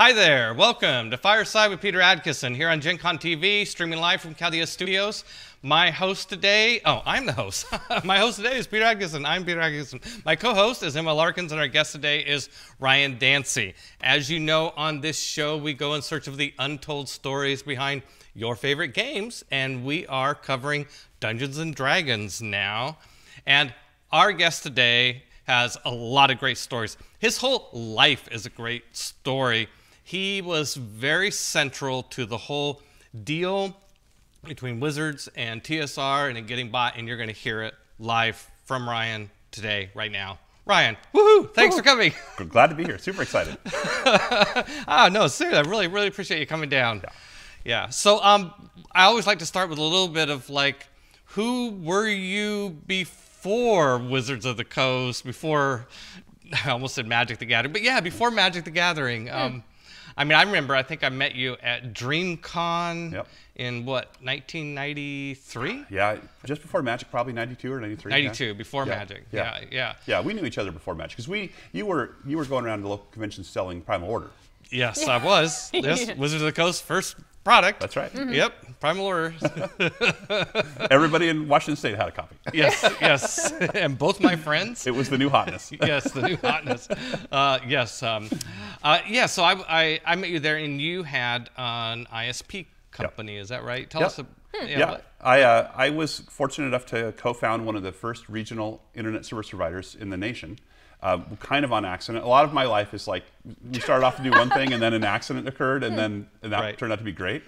Hi there, welcome to Fireside with Peter Adkison here on Gen Con TV, streaming live from Chaldea Studios. My host today, oh, I'm the host. My host today is Peter Adkison. I'm Peter Adkison. My co host is Emma Larkins, and our guest today is Ryan Dancey. As you know, on this show, we go in search of the untold stories behind your favorite games, and we are covering Dungeons and Dragons now. And our guest today has a lot of great stories. His whole life is a great story. He was very central to the whole deal between Wizards and TSR and getting bought, and you're going to hear it live from Ryan today, right now. Ryan, woohoo! Thanks for coming. Glad to be here. Super excited. ah, no, seriously, I really, really appreciate you coming down. Yeah. yeah. So, um, I always like to start with a little bit of like, who were you before Wizards of the Coast? Before I almost said Magic the Gathering, but yeah, before Magic the Gathering. Hmm. Um, I mean, I remember. I think I met you at DreamCon Yep. in what 1993. Yeah, just before Magic, probably 92 or 93. 92 yeah. before Yeah, Magic. yeah. Yeah, yeah. Yeah, we knew each other before Magic because we you were you were going around to local conventions selling Primal Order. Yes, I was. Yes, Wizards of the Coast first product. That's right. Yep, Primal Order. Everybody in Washington State had a copy. yes, yes, and both my friends. It was the new hotness. yes, the new hotness. Uh, yes, um, uh, yeah. So I, I I met you there, and you had an ISP company. Is that right? Tell Yep. us. A, Yeah, what- I uh, I was fortunate enough to co-found one of the first regional internet service providers in the nation. Uh, kind of on accident. A lot of my life is like we started off to do one thing, and then an accident occurred, and then and that Right. turned out to be great.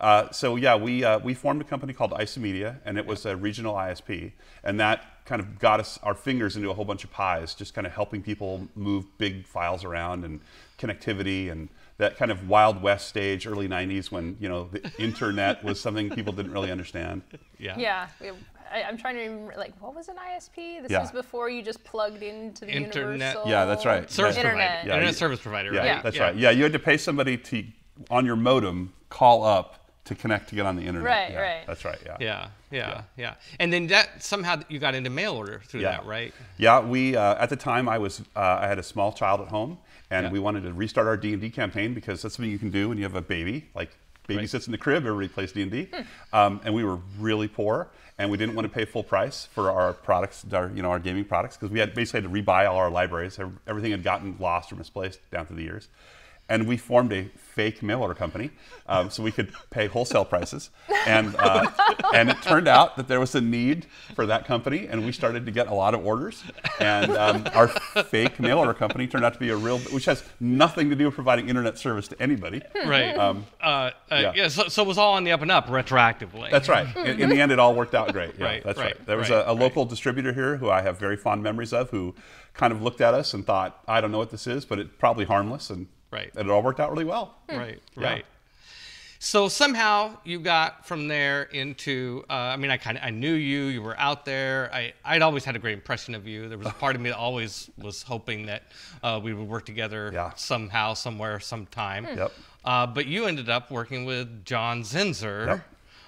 Uh, so yeah, we uh, we formed a company called Isomedia, and it was a regional ISP, and that kind of got us our fingers into a whole bunch of pies, just kind of helping people move big files around and connectivity and that kind of wild west stage, early '90s when you know the internet was something people didn't really understand. yeah. Yeah, we- I, I'm trying to remember, like, what was an ISP? This Yeah. was before you just plugged into the Internet- universal. Yeah, that's right. Service Yeah. provider. Internet. Yeah, Internet you- service provider. Yeah, right? that's right. Yeah, you had to pay somebody to on your modem call up to connect to get on the internet. Right, Yeah, right. That's right. Yeah. Yeah, yeah, yeah. And then that somehow you got into mail order through Yeah. that, right? Yeah, we uh, at the time I was uh, I had a small child at home, and Yeah. we wanted to restart our D and D campaign because that's something you can do when you have a baby. Like baby Right. sits in the crib, everybody plays D and D, um, and we were really poor, and we didn't want to pay full price for our products, our you know our gaming products, because we had basically had to rebuy all our libraries. Everything had gotten lost or misplaced down through the years. And we formed a fake mail order company um, so we could pay wholesale prices. And, uh, and it turned out that there was a need for that company, and we started to get a lot of orders. And um, our fake mail order company turned out to be a real, which has nothing to do with providing internet service to anybody. Right. Um, uh, uh, yeah. yeah. so, so it was all on the up and up retroactively. That's right. In, in the end, it all worked out great. Yeah, Right, that's right, right. There was right, a, a local distributor here who I have very fond memories of, who kind of looked at us and thought, "I don't know what this is, but it's probably harmless," and Right. and it all worked out really well. Right, Yeah. right. So somehow you got from there into. Uh, I mean, I kind of I knew you. You were out there. I I'd always had a great impression of you. There was a part of me that always was hoping that uh, we would work together Yeah. somehow, somewhere, sometime. Yep. Uh, but you ended up working with John Zinser, Yep.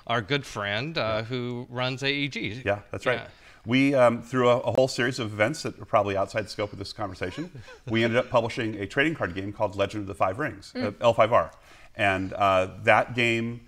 our good friend uh, who runs AEG. Yeah, that's right. Yeah. We, um, through a, a whole series of events that are probably outside the scope of this conversation, we ended up publishing a trading card game called Legend of the Five Rings, uh, L5R. And uh, that game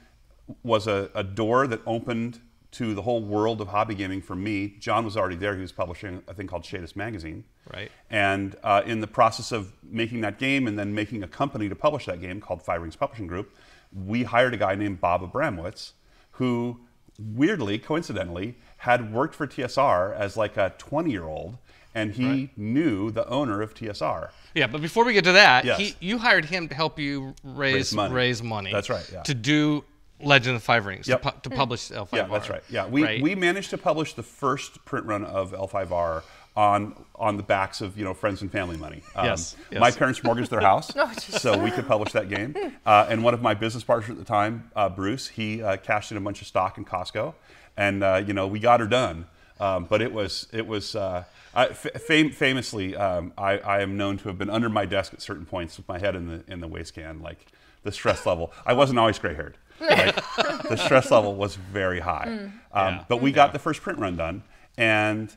was a, a door that opened to the whole world of hobby gaming for me. John was already there. He was publishing a thing called Shadis Magazine. Right. And uh, in the process of making that game and then making a company to publish that game called Five Rings Publishing Group, we hired a guy named Bob Abramowitz, who weirdly, coincidentally, had worked for TSR as like a 20 year old, and he Right. knew the owner of TSR. Yeah, but before we get to that, Yes. he, you hired him to help you raise Raise money. money. That's right, yeah. To do Legend of the Five Rings. Yep. To, pu- to mm. publish L5R. Yeah, that's right. Yeah, we, Right. we managed to publish the first print run of L5R on on the backs of you know friends and family money. Um, Yes, yes. My parents mortgaged their house, Oh, so we could publish that game. Uh, and one of my business partners at the time, uh, Bruce, he uh, cashed in a bunch of stock in Costco, and uh, you know we got her done. Um, but it was it was uh, I, f- fam- famously um, I, I am known to have been under my desk at certain points with my head in the in the waste can, like the stress level. I wasn't always gray haired. Like, the stress level was very high. Um, Yeah. But we got the first print run done, and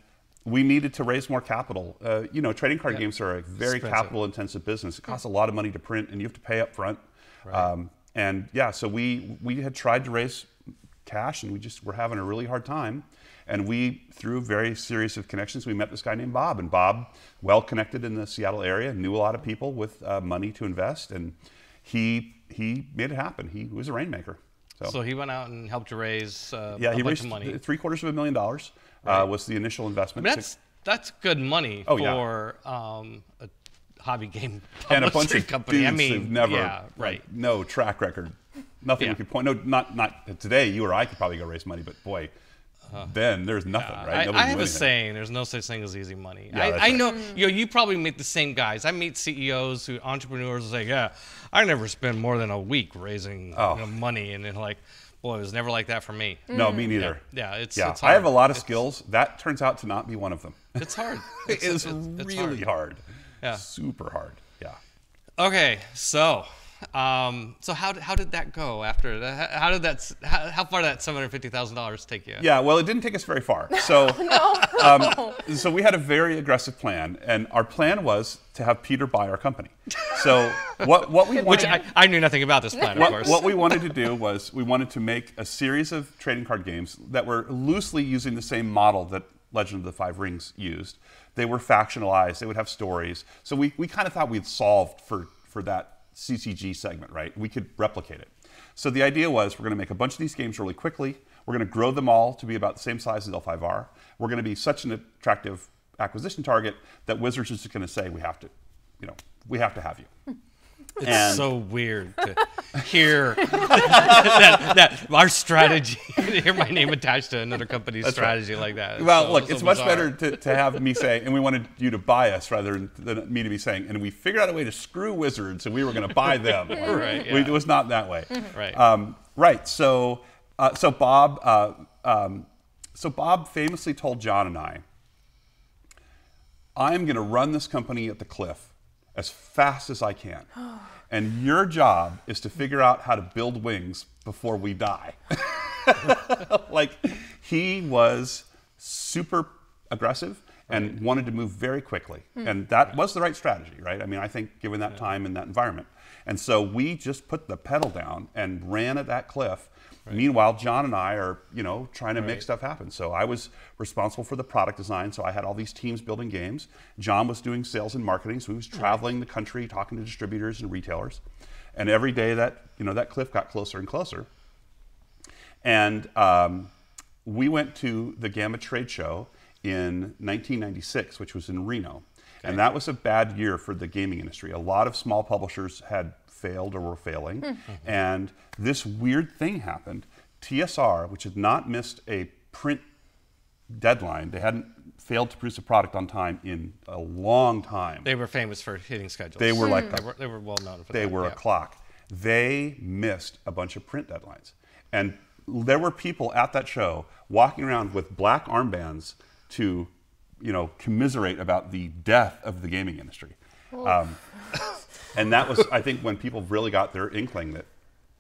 we needed to raise more capital. Uh, you know, trading card games are a very Expensive. capital intensive business. It costs a lot of money to print, and you have to pay up front. Um, and yeah, so we we had tried to raise cash, and we just were having a really hard time. And we, through very series of connections, we met this guy named Bob. And Bob, well connected in the Seattle area, knew a lot of people with uh, money to invest, and he he made it happen. He was a rainmaker. So, So he went out and helped you raise uh, yeah, a he bunch raised of money. three quarters of a million dollars. Uh, was the initial investment. I mean, that's that's good money Oh, yeah. for um, a hobby game and a bunch of company. dudes I mean, who've never, yeah, like, right. no track record, nothing Yeah. we could point. No, not not today. You or I could probably go raise money, but boy, then there's nothing, right? Uh-huh. I, I knew have a anything. saying: "There's no such thing as easy money." Yeah, I, that's I right. know you. Know, you probably meet the same guys. I meet CEOs who entrepreneurs who say, "Yeah, I never spend more than a week raising Oh. you know, money," and they're like, "Boy, it was never like that for me." No, me neither. Yeah, it's Yeah, it's I have a lot of It's- skills. That turns out to not be one of them. It's hard. It's, it's- it's really hard. Yeah. Super hard. Yeah. Okay, so um, so how did, how did that go after? The, how- how did that? How, how far did that seven hundred fifty thousand dollars take you? Yeah, well, it didn't take us very far. So, um, so we had a very aggressive plan, and our plan was to have Peter buy our company. So, what what we Which wanted, I, I knew nothing about this plan, of what, course. what we wanted to do was we wanted to make a series of trading card games that were loosely using the same model that Legend of the Five Rings used. They were factionalized. They would have stories. So we, we kind of thought we'd solved for for that CCG segment, right? We could replicate it. So the idea was we're going to make a bunch of these games really quickly. We're going to grow them all to be about the same size as L5R. We're going to be such an attractive acquisition target that Wizards is just going to say we have to, you know, we have to have you. Hmm. It's And- so weird to hear that, that our strategy, To hear my name attached to another company's right. strategy like that. It's Well, so- look, so it's much better to, to have me say, and we wanted you to buy us rather than, me to be saying, and we figured out a way to screw Wizards, and we were going to buy them. Right, we- it was not that way. Right. Um, right. So, uh, so Bob, uh, um, so Bob famously told John and I, I am going to run this company at the cliff as fast as I can. And your job is to figure out how to build wings before we die. like he was super aggressive and wanted to move very quickly. And that was the right strategy, right? I mean, I think given that time and that environment. And so we just put the pedal down and ran at that cliff. Meanwhile, John and I are, you know, trying to make stuff happen. So I was responsible for the product design. So I had all these teams building games. John was doing sales and marketing. So he was traveling the country, talking to distributors and retailers. And every day that, you know, that cliff got closer and closer. And um, we went to the GAMA Trade Show in 1996, which was in Reno. And that was a bad year for the gaming industry. A lot of small publishers had failed or were failing. Hmm. Mm-hmm. And this weird thing happened. TSR, which had not missed a print deadline, they hadn't failed to produce a product on time in a long time. They were famous for hitting schedules. They were like hmm. they were, they were well known for they that. were yeah. a clock. They missed a bunch of print deadlines. And there were people at that show walking around with black armbands to, you know, commiserate about the death of the gaming industry. Um, and that was, I think, when people really got their inkling that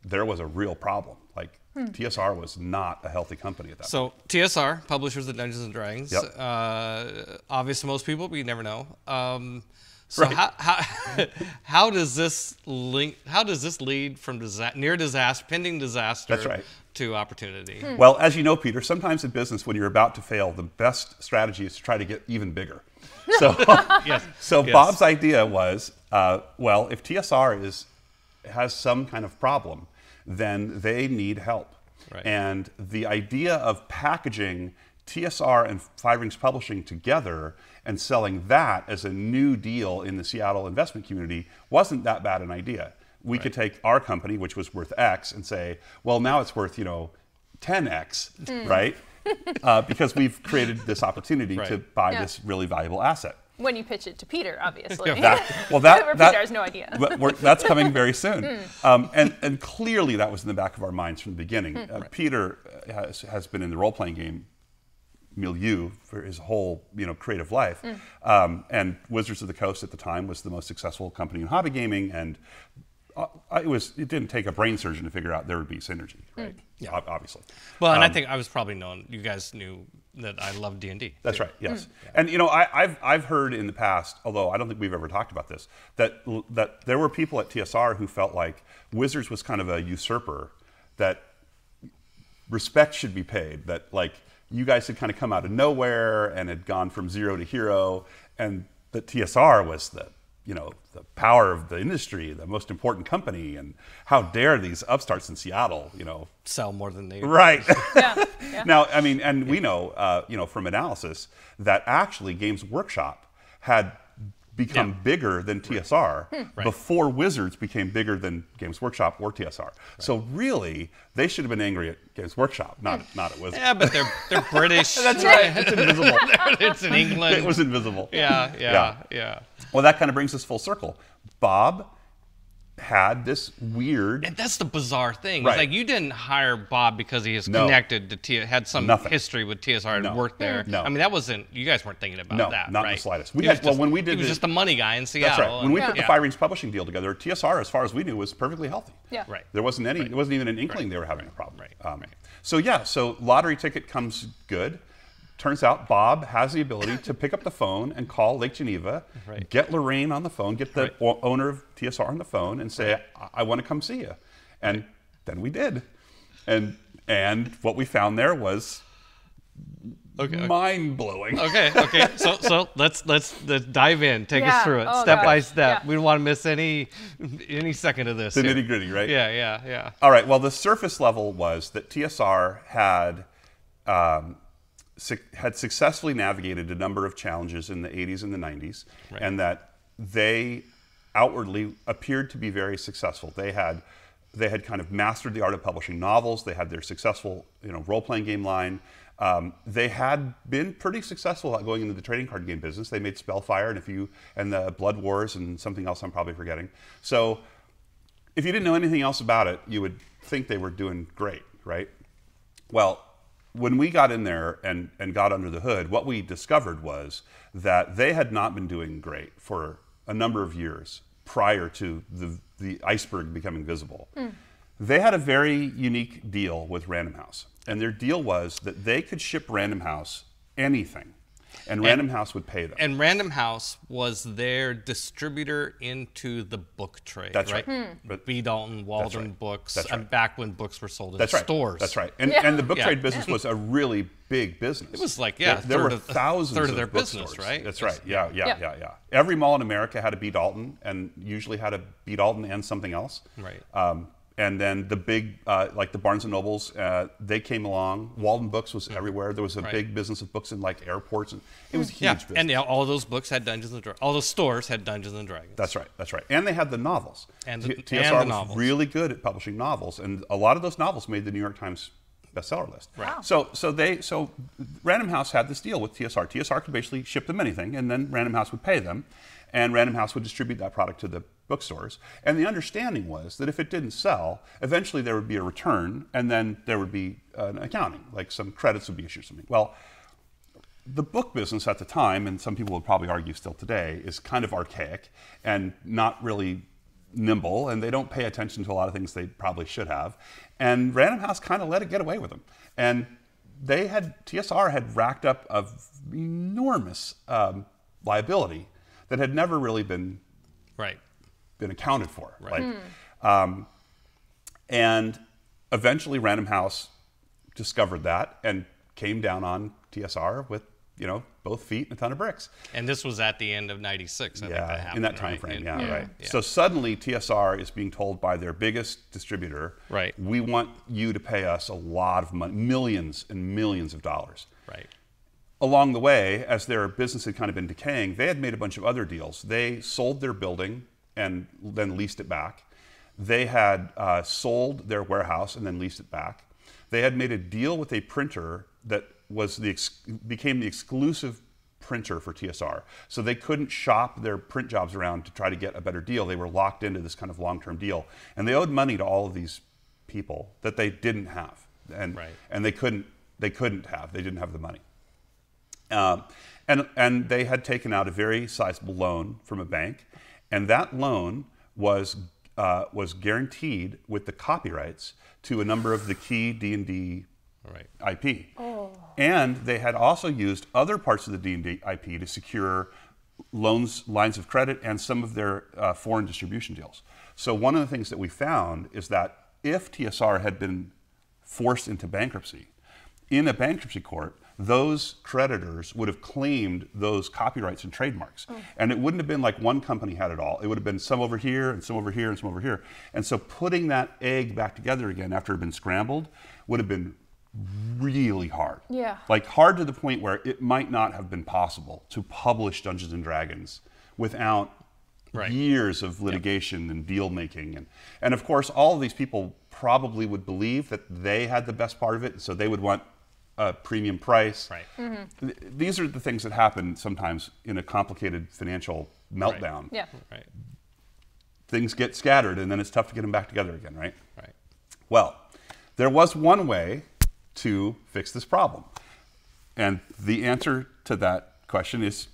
there was a real problem. Like TSR was not a healthy company at that point. So TSR, publishers of Dungeons and Dragons, Yep. uh, obvious to most people, but you never know. Um, so Right. how, how how does this link? How does this lead from disa- near disaster, pending disaster, That's right. To opportunity? Well, as you know, Peter, sometimes in business, when you're about to fail, the best strategy is to try to get even bigger. So, Yes. so Yes. Bob's idea was, uh, well, if TSR is has some kind of problem, then they need help. Right. And the idea of packaging TSR and Five Rings Publishing together and selling that as a new deal in the Seattle investment community wasn't that bad an idea. We could take our company, which was worth X, and say, well, now it's worth, you know, 10X, right? uh, because we've created this opportunity to buy Yeah. this really valuable asset. When you pitch it to Peter, obviously. That, well, that, Where that Peter has no idea. that's coming very soon, um, and and clearly that was in the back of our minds from the beginning. Uh, Peter uh, has, has been in the role playing game milieu for his whole you know creative life, um, and Wizards of the Coast at the time was the most successful company in hobby gaming, and uh, it was it didn't take a brain surgeon to figure out there would be synergy, right? Ob- Obviously. Well, and I Um, think I was probably known. You guys knew that I loved D and D. That's right. Yes, and you know, I, I've I've heard in the past, although I don't think we've ever talked about this, that that there were people at TSR who felt like Wizards was kind of a usurper, that respect should be paid. That like you guys had kind of come out of nowhere and had gone from zero to hero, and that TSR was the you know the power of the industry, the most important company, and how dare these upstarts in Seattle, you know, Sell more than they. Right. Yeah, yeah. now, I mean, and we know, uh, you know, from analysis that actually Games Workshop had become Yeah. bigger than TSR hmm. Right. before Wizards became bigger than Games Workshop or TSR. So really, they should have been angry at Games Workshop, not hmm. not at Wizards. Yeah, but they're they're British. That's right. It's invisible. it's in England. it was invisible. yeah, yeah, Yeah. yeah, Well, that kind of brings us full circle. Bob had this weird. And that's the bizarre thing. Right. It's like you didn't hire Bob because he is No. connected to T, had some Nothing. history with TSR and No. worked there. No. I mean, that wasn't. You guys weren't thinking about No, that, not in the slightest. We He was had- well, when we did he was the- just the money guy in Seattle. That's right. When we and- put the yeah. Five Rings publishing deal together, TSR, as far as we knew, was perfectly healthy. Yeah. Right. There wasn't any. It wasn't even an inkling they were having a problem. Right, Um, right. So yeah. So lottery ticket comes good. Turns out Bob has the ability to pick up the phone and call Lake Geneva, Right. get Lorraine on the phone, get the Right. owner of TSR on the phone, and say, "I, I want to come see you," and then we did, and and what we found there was Okay. okay. mind blowing. Okay, okay. So so let's let's, let's dive in. Take us through it Oh, step by step. Yeah. We don't want to miss any any second of this. The nitty gritty, right? Yeah, yeah, yeah. All right. Well, the surface level was that TSR had um, suc had successfully navigated a number of challenges in the 80s and the 90s, Right. and that they outwardly appeared to be very successful. They had they had kind of mastered the art of publishing novels. They had their successful you know role playing game line. Um, they had been pretty successful at going into the trading card game business. They made Spellfire and a few, and the Blood Wars and something else I'm probably forgetting. So if you didn't know anything else about it, you would think they were doing great, right? Well, when we got in there and, and got under the hood, what we discovered was that they had not been doing great for a number of years prior to the, the iceberg becoming visible. Hmm. They had a very unique deal with Random House. And their deal was that they could ship Random House anything, and Random House would pay them. And Random House was their distributor into the book trade. That's right. right. Hmm. B. Dalton, Walden right. Books. That's and right. back when books were sold in That's right. stores. That's right. And, Yeah. and the book Yeah. trade business was a really big business. It was like, yeah, there, there were of- thousands third of their bookstores. business, right? That's right. Yeah, yeah, Yeah. yeah, yeah. Every mall in America had a B Dalton, and usually had a B Dalton and something else. Right. Um, and then the big, uh, like the Barnes and Nobles, uh, they came along. Walden Books was everywhere. There was a Right. big business of books in like airports, and it was a huge Yeah, business. and yeah, all those books had Dungeons and Dragons. All those stores had Dungeons and Dragons. That's right. That's right. And they had the novels. And the- T- and TSR the was novels. really good at publishing novels, and a lot of those novels made the New York Times bestseller list. Right. Wow. So, so they, so Random House had this deal with TSR. TSR could basically ship them anything, and then Random House would pay them, and Random House would distribute that product to the bookstores. And the understanding was that if it didn't sell, eventually there would be a return, and then there would be an accounting, like some credits would be issued or something. Well, the book business at the time, and some people would probably argue still today, is kind of archaic and not really nimble, and they don't pay attention to a lot of things they probably should have. And Random House kind of let it get away with them. And they had, TSR had racked up a enormous um, liability that had never really been Right. Been accounted for. Like, um, and eventually, Random House discovered that and came down on TSR with you know both feet and a ton of bricks. And this was at the end of '96. I think that Yeah, happened, in that time right? frame. And- Yeah, right. yeah. So suddenly, TSR is being told by their biggest distributor, Right. We want you to pay us a lot of money, millions and millions of dollars. Right. along the way, as their business had kind of been decaying, they had made a bunch of other deals. They sold their building and then leased it back. They had uh, sold their warehouse and then leased it back. They had made a deal with a printer that was the ex- became the exclusive printer for TSR. So they couldn't shop their print jobs around to try to get a better deal. They were locked into this kind of long-term deal, and they owed money to all of these people that they didn't have, and Right. and they couldn't they couldn't have. They didn't have the money. Um, and, and they had taken out a very sizable loan from a bank, and that loan was, uh, was guaranteed with the copyrights to a number of the key D&D Right. IP. and they had also used other parts of the D&D IP to secure loans, lines of credit, and some of their uh, foreign distribution deals. So one of the things that we found is that if TSR had been forced into bankruptcy, in a bankruptcy court, those creditors would have claimed those copyrights and trademarks. Oh. And it wouldn't have been like one company had it all. It would have been some over here and some over here and some over here. And so putting that egg back together again after it had been scrambled would have been really hard. Yeah. Like hard to the point where it might not have been possible to publish Dungeons and Dragons without Right. years of litigation and deal making and and of course all of these people probably would believe that they had the best part of it so they would want a premium price Right. Mm-hmm. Th- these are the things that happen sometimes in a complicated financial meltdown Yeah. Right. things get scattered and then it's tough to get them back together again right Right. well, there was one way to fix this problem. And the answer to that question is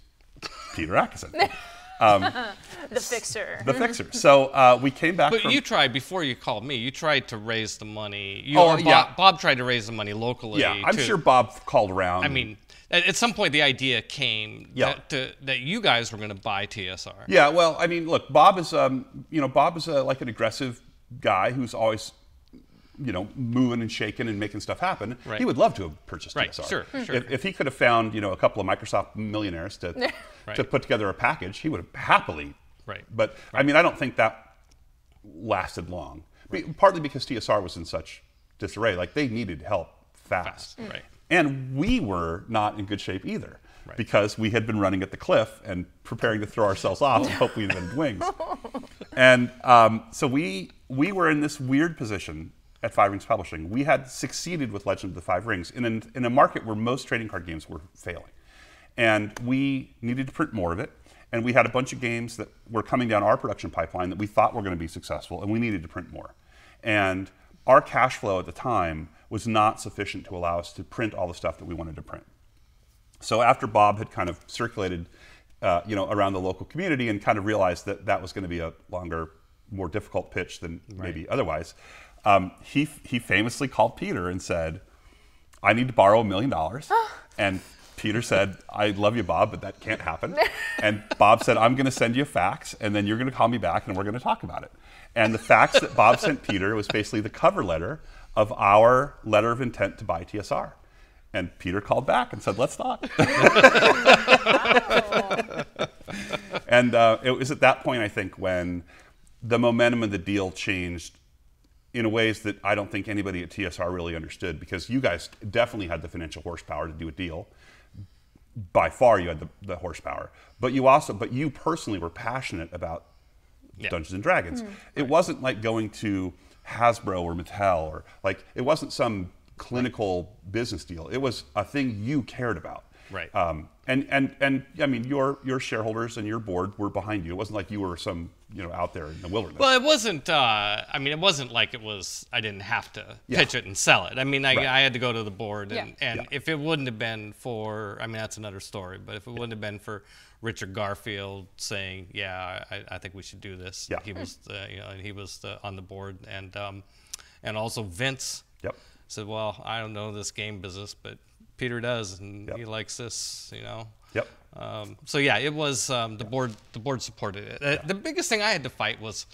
Peter Adkison, The fixer. the fixer. So uh, we came back But from. you tried before you called me. You tried to raise the money. You, Oh, Bob, yeah. Bob tried to raise the money locally. yeah, I'm to- sure Bob called around. I mean, at, at some point the idea came Yeah. that, to, that you guys were going to buy TSR. Yeah, well, I mean, look, Bob is, um, you know, Bob is a, like an aggressive guy who's always, you know, moving and shaking and making stuff happen. Right. He would love to have purchased Right, TSR. sure, sure. If, if he could have found, you know, a couple of Microsoft millionaires to to put together a package, he would have happily. Right. But I mean, I don't think that lasted long. Be- Partly because TSR was in such disarray, like they needed help fast. Fast, right. And we were not in good shape either. Right. Because we had been running at the cliff and preparing to throw ourselves off and hope we invented wings. And um, so we we were in this weird position at Five Rings Publishing. We had succeeded with Legend of the Five Rings in, an, in a market where most trading card games were failing. And we needed to print more of it. And we had a bunch of games that were coming down our production pipeline that we thought were going to be successful, and we needed to print more. And our cash flow at the time was not sufficient to allow us to print all the stuff that we wanted to print. So after Bob had kind of circulated, uh, you know, around the local community and kind of realized that that was going to be a longer, more difficult pitch than maybe otherwise, um, he he famously called Peter and said, "I need to borrow a million dollars," and Peter said, "I love you, Bob, but that can't happen." and Bob said, "I'm going to send you a fax, and then you're going to call me back, and we're going to talk about it." And the fax that Bob sent Peter was basically the cover letter of our letter of intent to buy TSR. And Peter called back and said, "Let's talk." and uh, it was at that point, I think, when the momentum of the deal changed in ways that I don't think anybody at TSR really understood because you guys definitely had the financial horsepower to do a deal. By far, you had the, the horsepower, but you also, but you personally were passionate about Yeah. Dungeons and Dragons. It wasn't like going to Hasbro or Mattel or like it wasn't some clinical business deal. It was a thing you cared about. Right. Um, and and and I mean, your your shareholders and your board were behind you. It wasn't like you were some you know out there in the wilderness. Well, it wasn't. Uh, I mean, it wasn't like it was. I didn't have to Yeah. pitch it and sell it. I mean, I, Right. I had to go to the board, and, Yeah. and Yeah. if it wouldn't have been for, I mean, that's another story. But if it wouldn't have been for Richard Garfield saying, "Yeah, I, I think we should do this," Yeah. he was, the, you know, and he was the, on the board, and um, and also Vince Yep. said, "Well, I don't know this game business, but Peter does, and Yep. he likes this, you know." Yep. Um, so yeah, it was um, the board. The board supported it. Uh, The biggest thing I had to fight was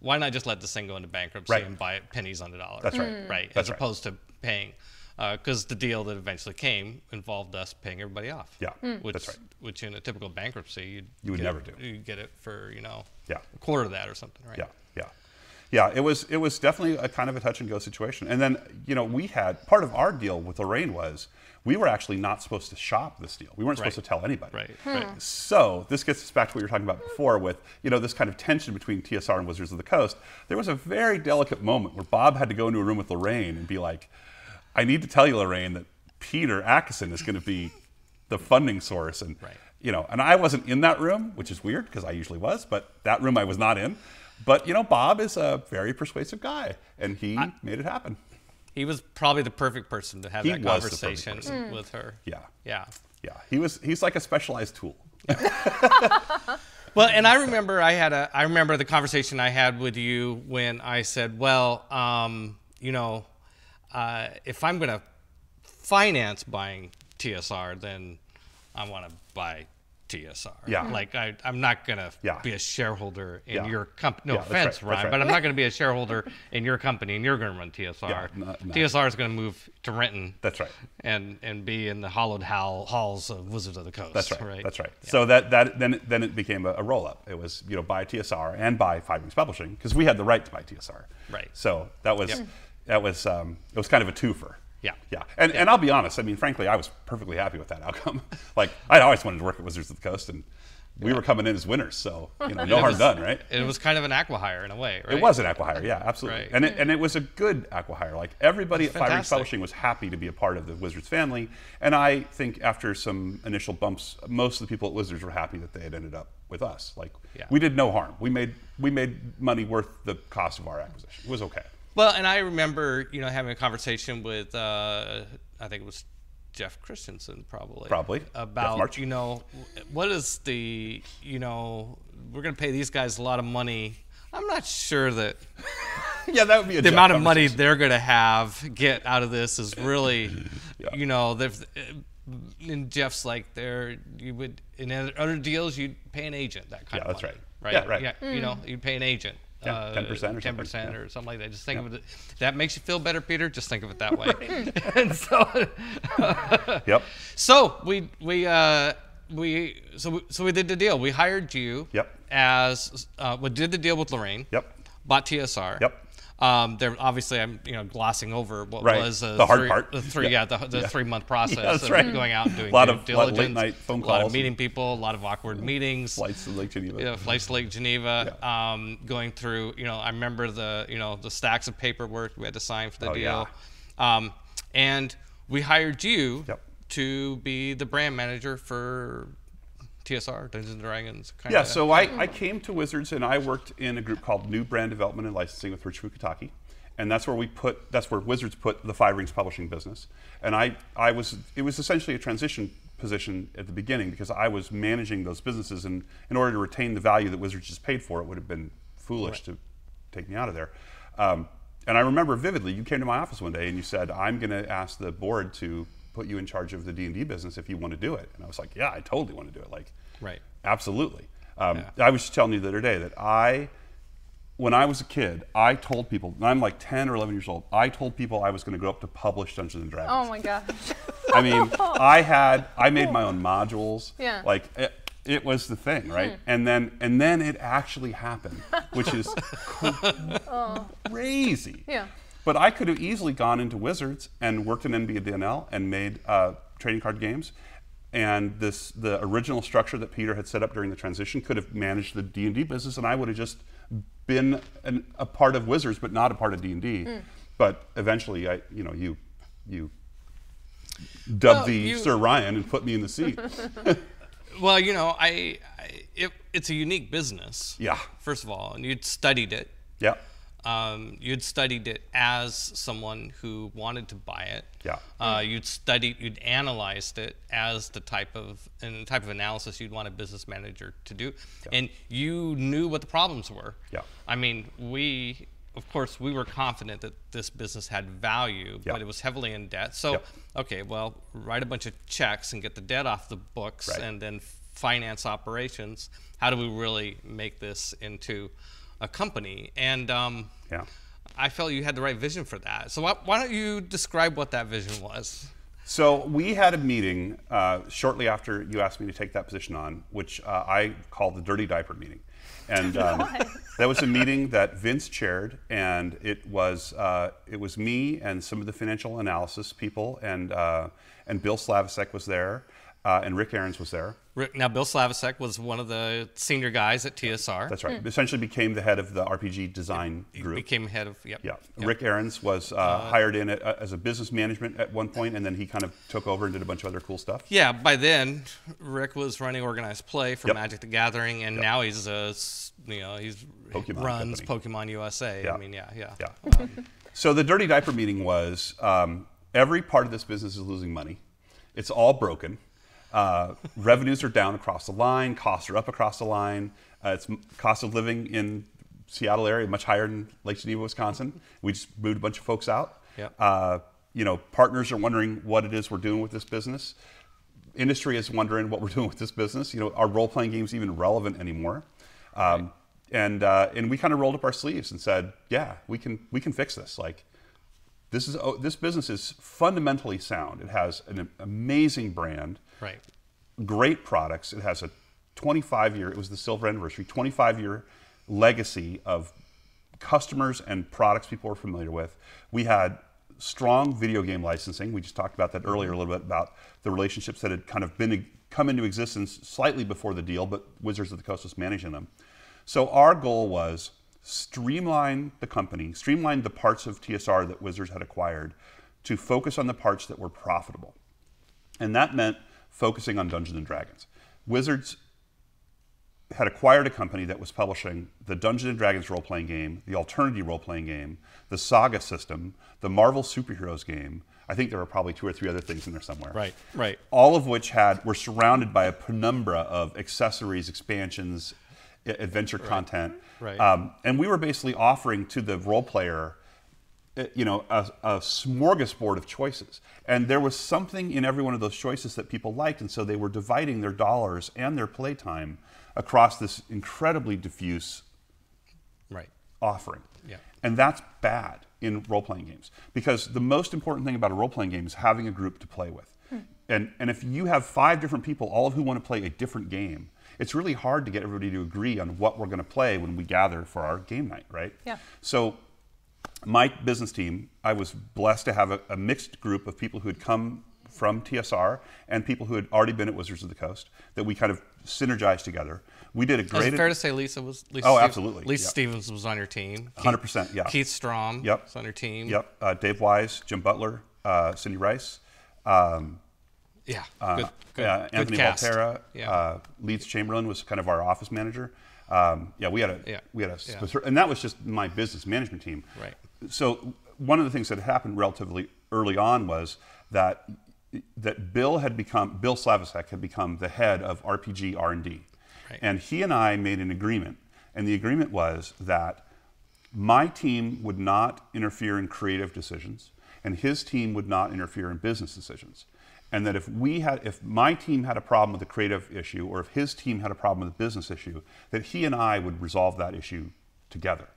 why not just let this thing go into bankruptcy Right. and buy it pennies on the dollar. That's right. Mm. Right. That's as right. opposed to paying, because the deal that eventually came involved us paying everybody off. Yeah, Mm. Which, that's right. Which in a typical bankruptcy, you'd You would never it, do. You get it for you know Yeah. a quarter of that or something, right? Yeah, yeah, yeah. It was it was definitely a kind of a touch and go situation. And then you know we had part of our deal with Lorraine was we were actually not supposed to shop this deal. We weren't supposed Right. to tell anybody. Right. Hmm. Right. So this gets us back to what you were talking about before with you know this kind of tension between TSR and Wizards of the Coast. There was a very delicate moment where Bob had to go into a room with Lorraine and be like, "I need to tell you, Lorraine, that Peter Adkison is going to be the funding source." And Right. you know, and I wasn't in that room, which is weird because I usually was, but that room I was not in. But you know, Bob is a very persuasive guy, and he made it happen. He was probably the perfect person to have He that was the perfect conversation person. with her. Yeah, Yeah. yeah. He was. He's like a specialized tool. Well, and I remember I had a I remember the conversation I had with you when I said, well, um, you know, uh, if I'm gonna finance buying TSR, then I want to buy TSR. Yeah. Like I, I'm not gonna Yeah. be a shareholder in Yeah. your company. No Yeah, that's right, offense, Ryan, right. but I'm not gonna be a shareholder in your company, and you're gonna run TSR. Yeah, no- no. TSR is gonna move to Renton. That's right. And and be in the hollowed hall, halls of Wizards of the Coast. That's right. That's right. Yeah. So that that then it, then it became a, a roll up. It was you know buy TSR and buy Five Rings Publishing because we had the right to buy TSR. Right. So that was that was um, it was kind of a twofer. Yeah. Yeah. And and I'll be honest. I mean, frankly, I was perfectly happy with that outcome. like I always wanted to work at Wizards of the Coast, and we were coming in as winners. So you know, no It harm was- done, right? It was kind of an acquihire in a way, right? It was an acquihire, yeah, absolutely, Right. and it, and it was a good acquihire. Like everybody at Five Rings. Publishing was happy to be a part of the Wizards family, and I think after some initial bumps, most of the people at Wizards were happy that they had ended up with us. Like Yeah. we did no harm. We made we made money worth the cost of our acquisition. It was okay. Well, and I remember, you know, having a conversation with, uh, I think it was Jeff Christensen, probably. Probably. Jeff About, March. you know, what is the, you know, we're going to pay these guys a lot of money. I'm not sure that yeah, that would be a the amount of money they're going to have get out of this is really, Yeah. you know, they've, and Jeff's like, there, you would, in other other deals, you'd pay an agent, that kind Yeah, of that's money, right. right? Yeah, right. yeah You know, you'd pay an agent. Yeah, uh, 10% or something, 10% yeah. or something like that. Just think of it. That makes you feel better, Peter. Just think of it that way. and so, Yep. so we we uh, we so we, so we did the deal. We hired you. Yep. As uh, we did the deal with Lorraine. Yep. Bought TSR. Yep. Um, there obviously I'm you know glossing over what Right. was a The hard three, part. The three yeah, Yeah. the, the Yeah. three month process that's of right. going out and doing of- lot of diligence, late night phone a lot of calls meeting people, a lot of awkward meetings, Flights to Lake Geneva. yeah, flights to Lake Geneva. Um, going through, you know, I remember the, you know, the stacks of paperwork we had to sign for the Oh, deal. Um, and we hired you Yep. to be the brand manager for TSR, Dungeons and Dragons. Kind Yeah, so I, I came to Wizards and I worked in a group called New Brand Development and Licensing with Rich Fukutaki. And that's where we put that's where Wizards put the Five Rings publishing business. And I, I was it was essentially a transition position at the beginning because I was managing those businesses and in order to retain the value that Wizards just paid for it would have been foolish to take me out of there. Um, and I remember vividly you came to my office one day and you said, I'm gonna ask the board to put you in charge of the D and D business if you want to do it. And I was like, Yeah, I totally want to do it. Like Right. Absolutely. Um, I was just telling you the other day that I, when I was a kid, I told people, and I'm like 10 or 11 years old, I told people I was going to grow up to publish Dungeons and Dragons. Oh my gosh. I mean, I had, I made my own modules. Yeah. Like, it, it was the thing, right? And then, and then it actually happened, which is crazy. Yeah. But I could have easily gone into Wizards and worked in NBDNL and made uh, trading card games. And this, the original structure that Peter had set up during the transition, could have managed the D and D business, and I would have just been an, a part of Wizards, but not a part of D and D. Hmm. But eventually, I, you know, you, you dubbed Well, the you- Sir Ryan and put me in the seat. Well, you know, I, I it, it's a unique business. Yeah. First of all, and you'd studied it. yeah, Um, you'd studied it as someone who wanted to buy it. Yeah. Uh, you'd studied, you'd analyzed it as the type of and the type of analysis you'd want a business manager to do, and you knew what the problems were. Yeah. I mean, we, of course, we were confident that this business had value, Yeah. but it was heavily in debt. So, Yep. okay, well, write a bunch of checks and get the debt off the books, Right. and then finance operations. How do we really make this into a company? And um, yeah. I felt you had the right vision for that. So why, why don't you describe what that vision was? So we had a meeting uh, shortly after you asked me to take that position on, which uh, I called the dirty diaper meeting, and um, that was a meeting that Vince chaired, and it was uh, it was me and some of the financial analysis people, and uh, and Bill Slavicsek was there, uh, and Rick Aarons was there. Rick- Now, Bill Slavicsek was one of the senior guys at TSR. That's right. Essentially became the head of the RPG design He group. became head of, yep. Yeah, yep. Rick Aarons was uh, hired in at, uh, as a business management at one point, and then he kind of took over and did a bunch of other cool stuff. Yeah, by then, Rick was running organized play for Yep. Magic the Gathering, and now he's a, s- you know, he's Pokemon runs company. Pokemon USA. Yeah. I mean, yeah, yeah. Yeah. so the dirty diaper meeting was um, every part of this business is losing money. It's all broken. Uh, revenues are down across the line. Costs are up across the line. Uh, it's cost of living in Seattle area much higher than Lake Geneva, Wisconsin. We just moved a bunch of folks out. Yep. Uh, you know, partners are wondering what it is we're doing with this business. Industry is wondering what we're doing with this business. You know, are role playing games even relevant anymore? Um, and uh, and we kind of rolled up our sleeves and said, yeah, we can we can fix this. Like this is oh, this business is fundamentally sound. It has an amazing brand, Right. great products. It has a 25 year. It was the silver anniversary, 25 year legacy of customers and products people are familiar with. We had strong video game licensing. We just talked about that earlier a little bit about the relationships that had kind of been come into existence slightly before the deal, but Wizards of the Coast was managing them. So our goal was streamline the company, streamline the parts of TSR that Wizards had acquired to focus on the parts that were profitable. And that meant focusing on Dungeons and Dragons. Wizards had acquired a company that was publishing the Dungeons and Dragons role playing game, the Alternity role playing game, the Saga system, the Marvel Superheroes game. I think there were probably two or three other things in there somewhere. Right. Right. All of which had were surrounded by a penumbra of accessories, expansions, adventure content. Right. Um, and we were basically offering to the role player Uh, you know, a, a smorgasbord of choices. And there was something in every one of those choices that people liked, and so they were dividing their dollars and their playtime across this incredibly diffuse Right. offering. Yeah. And that's bad in role playing games because the most important thing about a role playing game is having a group to play with. Hmm. And, and if you have five different people, all of who want to play a different game, it's really hard to get everybody to agree on what we're going to play when we gather for our game night, right? Yeah. So my business team, I was blessed to have a, a mixed group of people who had come from TSR and people who had already been at Wizards of the Coast that we kind of synergized together. We did a Is great. it fair to say Lisa was? Lisa Oh, Stevens- absolutely, Lisa yeah. Stevens was on your team. 100%, yeah. Keith Strohm. Yep. Was on your team. Yep. Uh, Dave Wise, Jim Butler, uh, Cindy Rice, um, Yeah. uh, Good. Good, uh, good Anthony cast. Valterra, Yeah. uh, Leeds Chamberlain was kind of our office manager. Um, yeah, we had a Yeah. we had a Yeah. and that was just my business management team. Right. So one of the things that happened relatively early on was that that Bill had become Bill Slavicsek had become the head of RPG R and D, Right. and he and I made an agreement, and the agreement was that my team would not interfere in creative decisions, and his team would not interfere in business decisions. And that if we had, if my team had a problem with a creative issue, or if his team had a problem with a business issue, that he and I would resolve that issue together.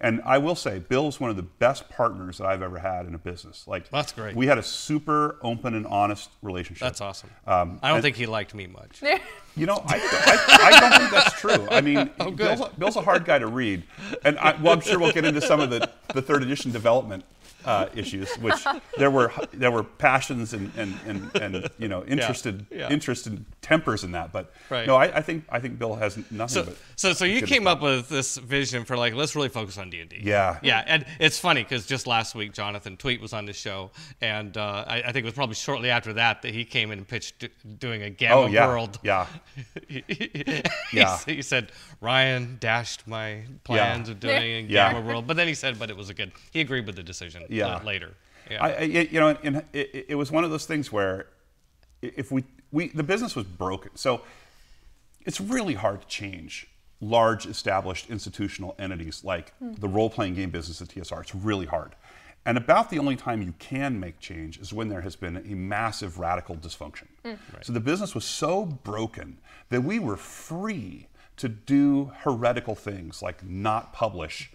And I will say, Bill Bill's one of the best partners that I've ever had in a business. Like That's great. We had a super open and honest relationship. That's awesome. Um, I don't and- think he liked me much. you know, I, I, I don't think that's true. I mean, Oh, good. Bill's, a, Bill's a hard guy to read, and I, well, I'm sure we'll get into some of the, the third edition development uh, issues, which there were there were passions and and, and, and you know interested yeah. interested tempers in that. But Right. no, I, I think I think Bill has nothing So, but so, so you came up with this vision for like, let's really focus on D and D. Yeah. yeah, and it's funny because just last week, Jonathan Tweet was on the show, and uh, I, I think it was probably shortly after that that he came in and pitched do- doing a Gamma Oh yeah, World. yeah, he, Yeah. he said Ryan dashed my plans of doing a Yeah. Gamma World, but then he said, but it was a good. He agreed with the decision. uh, Yeah. later. Yeah. I, I, you know, and it, it was one of those things where if we, we, the business was broken. So it's really hard to change large established institutional entities like hmm. the role playing game business at TSR. It's really hard. And about the only time you can make change is when there has been a massive radical dysfunction. Hmm. So the business was so broken that we were free to do heretical things like not publish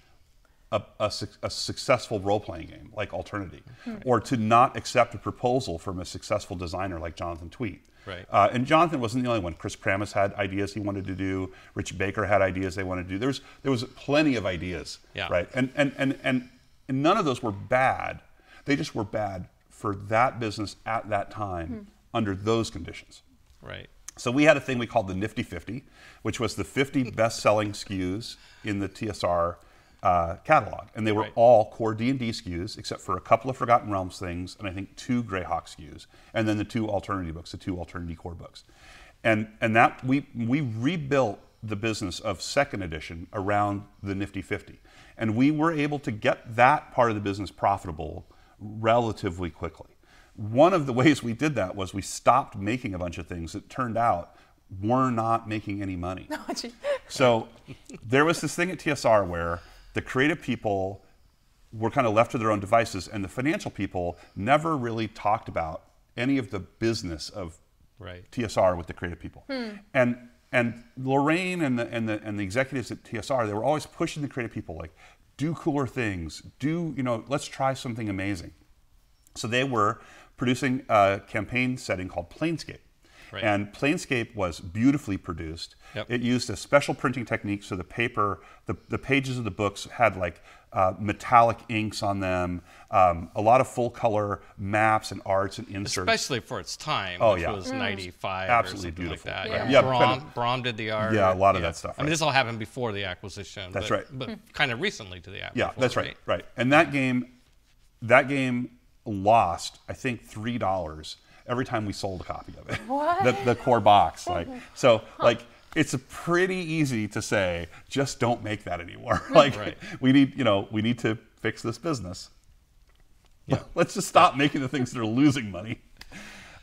a, a, a successful role playing game like Alternity, or to not accept a proposal from a successful designer like Jonathan Tweet. Right. Uh, and Jonathan wasn't the only one. Chris Pramas had ideas he wanted to do. Rich Baker had ideas they wanted to do. There was there was plenty of ideas. Yeah. Right. And and and and, and none of those were bad. They just were bad for that business at that time under those conditions. right. So we had a thing we called the Nifty 50, which was the 50 best-selling SKUs in the TSR uh, catalog, and they were Right. all core D&D SKUs, except for a couple of Forgotten Realms things, and I think two Greyhawk SKUs, and then the two Alternity books, the two Alternity core books, and and that we we rebuilt the business of second edition around the Nifty 50, and we were able to get that part of the business profitable relatively quickly. One of the ways we did that was we stopped making a bunch of things that turned out were not making any money. So there was this thing at TSR where the creative people were kind of left to their own devices, and the financial people never really talked about any of the business of Right. TSR with the creative people. Hmm. And and Lorraine and the and the and the executives at TSR, they were always pushing the creative people like, do cooler things, do you know, let's try something amazing. So they were producing a campaign setting called Planescape. Right. And Planescape was beautifully produced. Yep. It used a special printing technique, so the paper, the, the pages of the books had like uh, metallic inks on them, um, a lot of full color maps and arts and inserts. Especially for its time, Oh, which yeah. was 95 Absolutely or beautiful. like that. Right. Yeah, Yeah, Brom, kind of- Brom did the art. Yeah, a lot of that stuff, I mean, this all happened before the acquisition. That's but, right. But kind of recently to the acquisition. Yeah, acquisition. that's right, right. And that game, that game lost, I think, three dollars every time we sold a copy of it. What? The, the core box, like so, like it's a pretty easy to say, just don't make that anymore. like Right. we need, you know, we need to fix this business. Yeah. Let's just stop making the things that are losing money.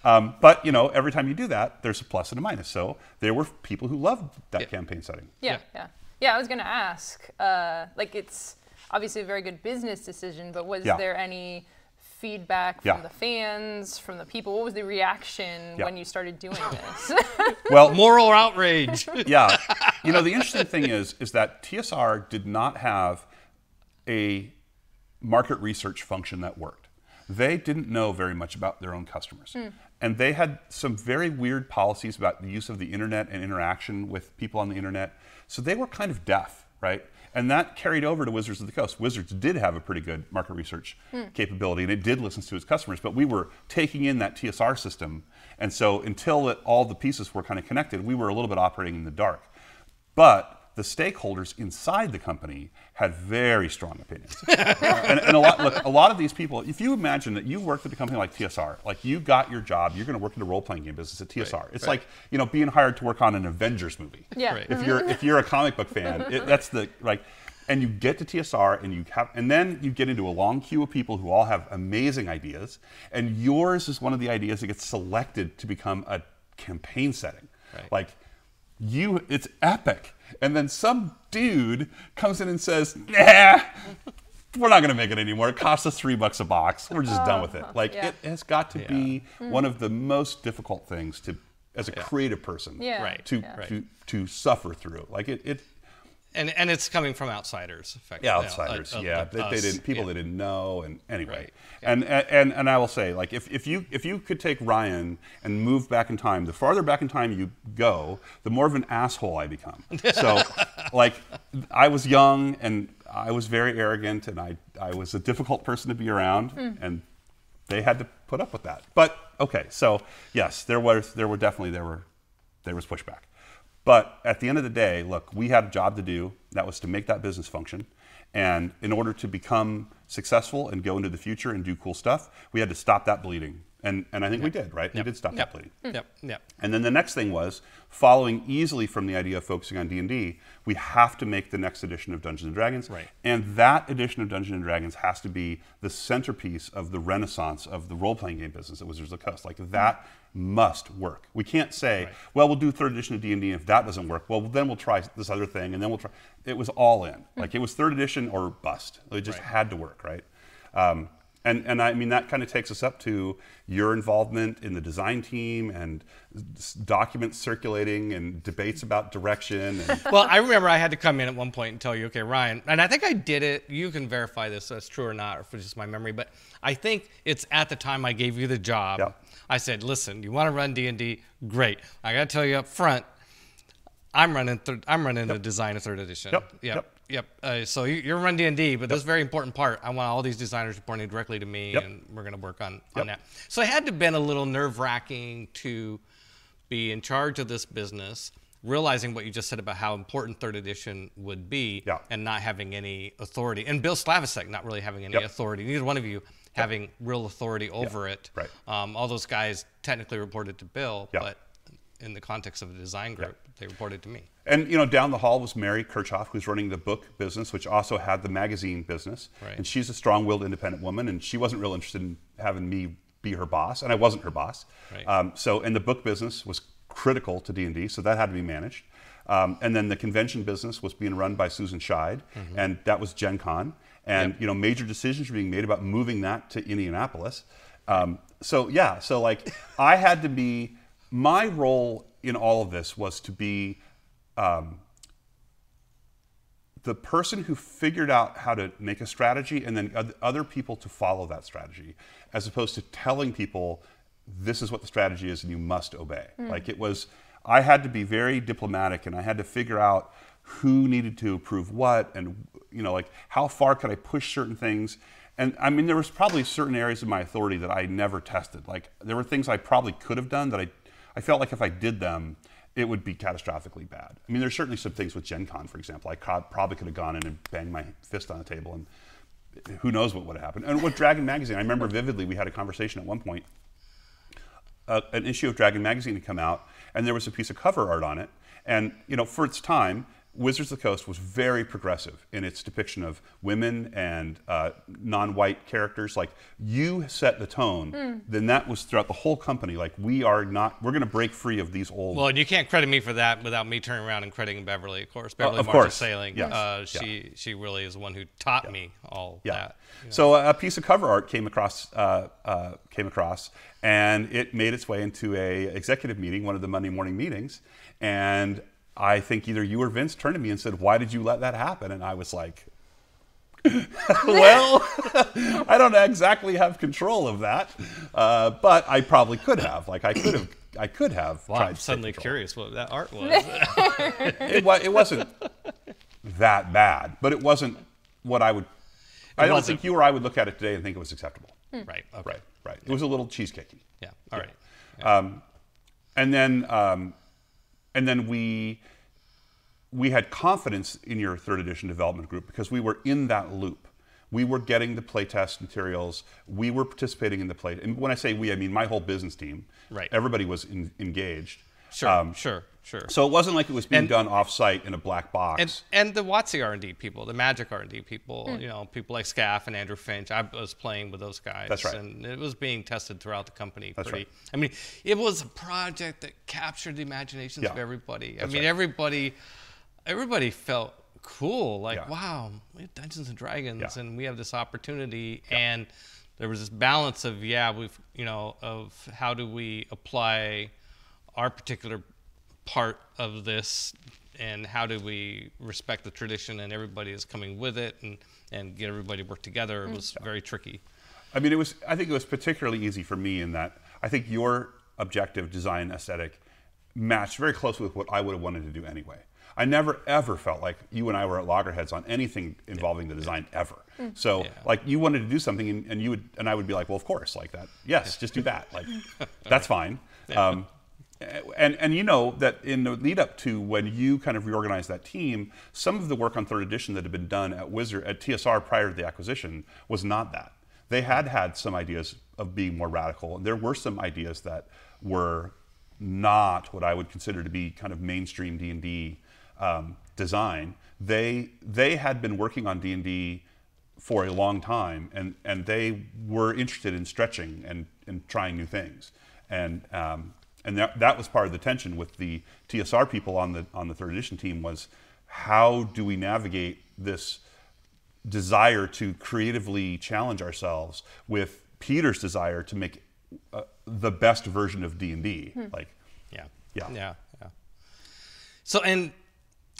Um, but you know, every time you do that, there's a plus and a minus. So there were people who loved that Yeah. campaign setting. Yeah, Yeah. yeah, yeah. I was gonna ask. Uh, like, it's obviously a very good business decision, but was Yeah. there any feedback from Yeah. the fans, from the people? What was the reaction Yeah. when you started doing this? Well, Moral outrage. yeah. You know, the interesting thing is, is that TSR did not have a market research function that worked. They didn't know very much about their own customers. Hmm. And they had some very weird policies about the use of the internet and interaction with people on the internet. So they were kind of deaf, right? And that carried over to Wizards of the Coast. Wizards did have a pretty good market research hmm. capability and it did listen to its customers, but we were taking in that TSR system. And so until it, all the pieces were kind of connected, we were a little bit operating in the dark. But the stakeholders inside the company had very strong opinions. and, and a lot, look, a lot of these people, if you imagine that you worked at a company like TSR, like you got your job, you're going to work in the role-playing game business at TSR. it's right. like, you know, being hired to work on an Avengers movie. yeah. Right. If you're if you're a comic book fan, it, that's the like, and you get to TSR and you have, and then you get into a long queue of people who all have amazing ideas, and yours is one of the ideas that gets selected to become a campaign setting. Right. Like, you, it's epic, and then some dude comes in and says, "Nah." We're not going to make it anymore. It costs us three bucks a box. We're just done oh, with it. Like yeah. it has got to be mm. one of the most difficult things to, as a creative person, Yeah. Right. to, Yeah. to to suffer through. Like it, it and and it's coming from outsiders, effectively. yeah, outsiders. uh, yeah, uh, they, they didn't. People Yeah. they didn't know, and anyway. Right. And, and and I will say, like, if, if you if you could take Ryan and move back in time, the farther back in time you go, the more of an asshole I become. So, like, I was young and I was very arrogant, and I I was a difficult person to be around, and they had to put up with that. But okay, so yes, there was there were definitely there were there was pushback. But at the end of the day, look, we had a job to do. That was to make that business function. And in order to become successful and go into the future and do cool stuff, we had to stop that bleeding. And, and I think we did, right? We did stop that bleeding. Hmm. Yep. Yep. And then the next thing was following easily from the idea of focusing on D&D, we have to make the next edition of Dungeons and Dragons. Right. And that edition of Dungeons and Dragons has to be the centerpiece of the renaissance of the role-playing game business at Wizards of the Coast. Like that must work. We can't say, Right. well, we'll do third edition of D&D and if that doesn't work, well, then we'll try this other thing and then we'll try. It was all in. Like it was third edition or bust. It just Right. had to work, right? Um, and, and I mean, that kind of takes us up to your involvement in the design team and documents circulating and debates about direction. And, well, I remember I had to come in at one point and tell you, okay, Ryan, and I think I did it. You can verify this, so it's true or not, or if it's just my memory. But I think it's at the time I gave you the job. Yeah. I said, listen, you want to run D and D? Great. I got to tell you up front, I'm running. Third, I'm running the design of third edition. Yep, Yep. yep. Yep. Uh, so you, you're running D and D, but this very important part. I want all these designers reporting directly to me, Yep. and we're going to work on Yep. on that. So it had to have been a little nerve wracking to be in charge of this business, realizing what you just said about how important third edition would be, and not having any authority, and Bill Slavicsek not really having any Yep. authority. Neither one of you having real authority over it. right. Um, all those guys technically reported to Bill, but in the context of the design group, they reported to me. and, you know, down the hall was Mary Kirchoff, who's running the book business, which also had the magazine business. Right. And she's a strong willed, independent woman, and she wasn't real interested in having me be her boss, and I wasn't her boss. Right. Um, so, and the book business was critical to D&D, so that had to be managed. Um, and then the convention business was being run by Susan Scheid, Mm-hmm. and that was Gen Con. And you know major decisions were being made about moving that to Indianapolis. Um, so yeah, so like I had to be my role in all of this was to be um, the person who figured out how to make a strategy and then other people to follow that strategy, as opposed to telling people this is what the strategy is and you must obey. Like it was, I had to be very diplomatic and I had to figure out who needed to approve what and you know like how far could I push certain things. And I mean, there was probably certain areas of my authority that I never tested. Like there were things I probably could have done that I, I felt like if I did them, it would be catastrophically bad. I mean, there's certainly some things with Gen Con, for example. I probably could have gone in and banged my fist on the table, and who knows what would have happened. And with Dragon Magazine, I remember vividly we had a conversation at one point. Uh, an issue of Dragon Magazine had come out, and there was a piece of cover art on it. And you know, for its time, Wizards of the Coast was very progressive in its depiction of women and uh, non-white characters. Like you set the tone, then that was throughout the whole company. Like we are not, we're going to break free of these old. Well, and you can't credit me for that without me turning around and crediting Beverly, of course. Beverly of Marshall course. Saling. Yes. Uh, she she really is the one who taught me all Yeah. that. So uh, a piece of cover art came across uh, uh, came across, and it made its way into a executive meeting, one of the Monday morning meetings, and I think either you or Vince turned to me and said, "Why did you let that happen?" And I was like. well, I don't exactly have control of that, uh, but I probably could have. Like I could have, I could have. Wow, tried I'm suddenly curious what that art was. It, it wasn't that bad, but it wasn't what I would. I don't wasn't. think you or I would look at it today and think it was acceptable. right. Okay. Right, right. It was a little cheesecakey. Yeah. All right. And then, um, and then we we had confidence in your third edition development group because we were in that loop. We were getting the playtest materials. We were participating in the play. And when I say we, I mean my whole business team. Right. Everybody was in, engaged. Sure. Um, sure. Sure. So it wasn't like it was being And- done off-site in a black box. and and the WotC R&D people, the Magic R&D people, Hmm. you know, people like Skaff and Andrew Finch. I was playing with those guys. That's right. And it was being tested throughout the company. That's pretty. right. I mean, it was a project that captured the imaginations of Yeah. everybody. I mean, right. everybody, everybody felt cool. Like, Yeah. wow, we have Dungeons and Dragons, Yeah. and we have this opportunity. And there was this balance of yeah, we've you know of how do we apply our particular part of this and how do we respect the tradition and everybody is coming with it and, and get everybody to work together it was very tricky I mean, it was. I think it was particularly easy for me in that I think your objective design aesthetic matched very closely with what I would have wanted to do anyway. I never ever felt like you and I were at loggerheads on anything involving the design ever. So like you wanted to do something and, and you would and I would be like, well, of course, like that. Yes, just do that. Like that's fine. Um, and and you know that in the lead up to when you kind of reorganized that team, some of the work on third edition that had been done at Wizard at TSR prior to the acquisition was not that. They had had some ideas of being more radical, and there were some ideas that were not what I would consider to be kind of mainstream D and D um, design. They they had been working on D and D for a long time, and and they were interested in stretching and and trying new things, and um, and that that was part of the tension with the TSR people on the on the third edition team was how do we navigate this desire to creatively challenge ourselves with Peter's desire to make uh, the best version of D and D, like yeah Yeah. yeah yeah so and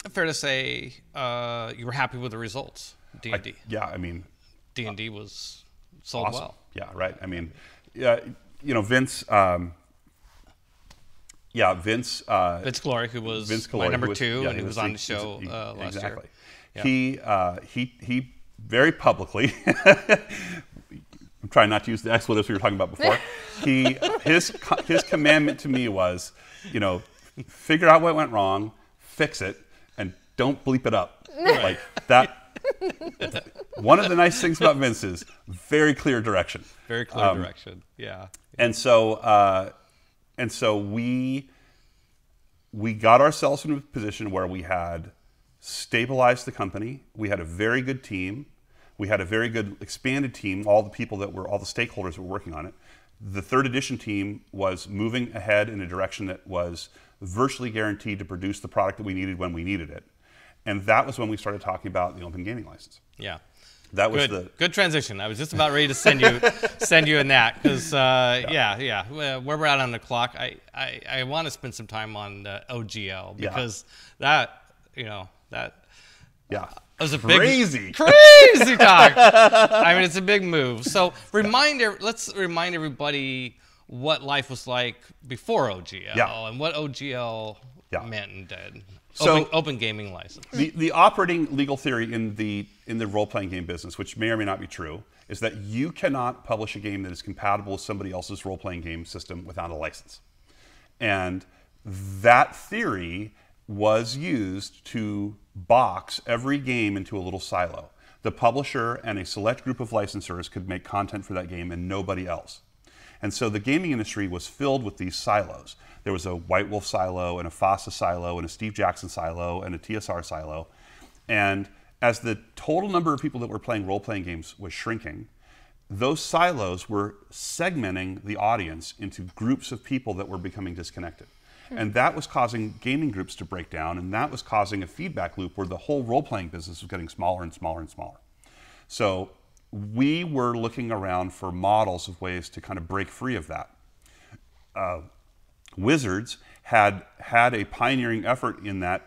fair to say uh, you were happy with the results I- d&d yeah, I mean, d&d was sold awesome. well Yeah, right. I mean, yeah, you know, Vince. Um, yeah, Vince. Uh, Vince Caluori, who was Vince my number was- two, yeah, and he was, on the show he- uh, last exactly. year. He uh, he he very publicly. I'm trying not to use the expletives we were talking about before. He his his commandment to me was, you know, figure out what went wrong, fix it, and don't bleep it up. Like that. One of the nice things about Vince is very clear direction. Very clear Um, direction. Yeah. And so, uh, and so we we got ourselves in a position where we had stabilized the company. We had a very good team. We had a very good expanded team. All the people that were all the stakeholders were working on it. The third edition team was moving ahead in a direction that was virtually guaranteed to produce the product that we needed when we needed it. And that was when we started talking about the open gaming license. Yeah. That was Good, the good transition. I was just about ready to send you send you in that because uh, yeah, yeah, Well, where we're at on the clock, I I, I want to spend some time on uh, OGL Yeah. because that you know that yeah. was a big Crazy. crazy talk. I mean, it's a big move. So remind let's remind everybody what life was like before OGL Yeah. and what OGL Yeah. meant and did. So- open, open gaming license. the, the operating legal theory in the in the role playing game business, which may or may not be true, is that you cannot publish a game that is compatible with somebody else's role playing game system without a license. And that theory was used to box every game into a little silo. The publisher and a select group of licensors could make content for that game and nobody else. And so the gaming industry was filled with these silos. There was a White Wolf silo, and a FASA silo, and a Steve Jackson silo, and a TSR silo. And as the total number of people that were playing role playing games was shrinking, those silos were segmenting the audience into groups of people that were becoming disconnected. Hmm. And that was causing gaming groups to break down, and that was causing a feedback loop where the whole role playing business was getting smaller and smaller and smaller. So we were looking around for models of ways to kind of break free of that. Uh, Wizards had had a pioneering effort in that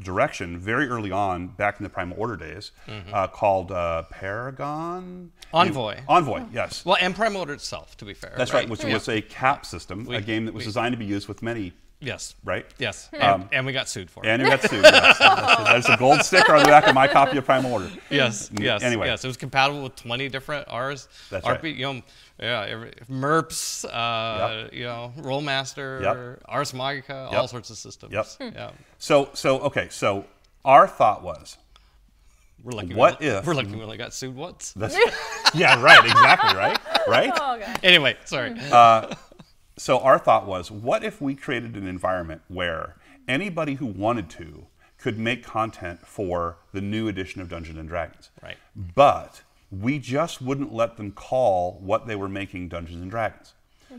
direction very early on, back in the Primal Order days, uh, called uh, Paragon Envoy. Envoy, yes. Well, and Primal Order itself, to be fair. That's right, which was a cap system, We- a game that was we- designed to be used with many, Yes. right? Yes. And, Um, and we got sued for it. And we got sued. Yes. That's, that's a gold sticker on the back of my copy of Primal Order. Yes, yes, Anyway. yes. It was compatible with 20 different R's. That's RP, right. You know, yeah, every, MERPs, uh, you know, Rolemaster, Yep. Ars Magica, all sorts of systems. Yep. Yeah. So, so okay, so our thought was We're lucky. What we, if- We're lucky we only got sued once. That's, yeah, right, exactly, right, right. Oh, God. Anyway, sorry. Uh, So our thought was, what if we created an environment where anybody who wanted to could make content for the new edition of Dungeons and Dragons, Right. But we just wouldn't let them call what they were making Dungeons and Dragons.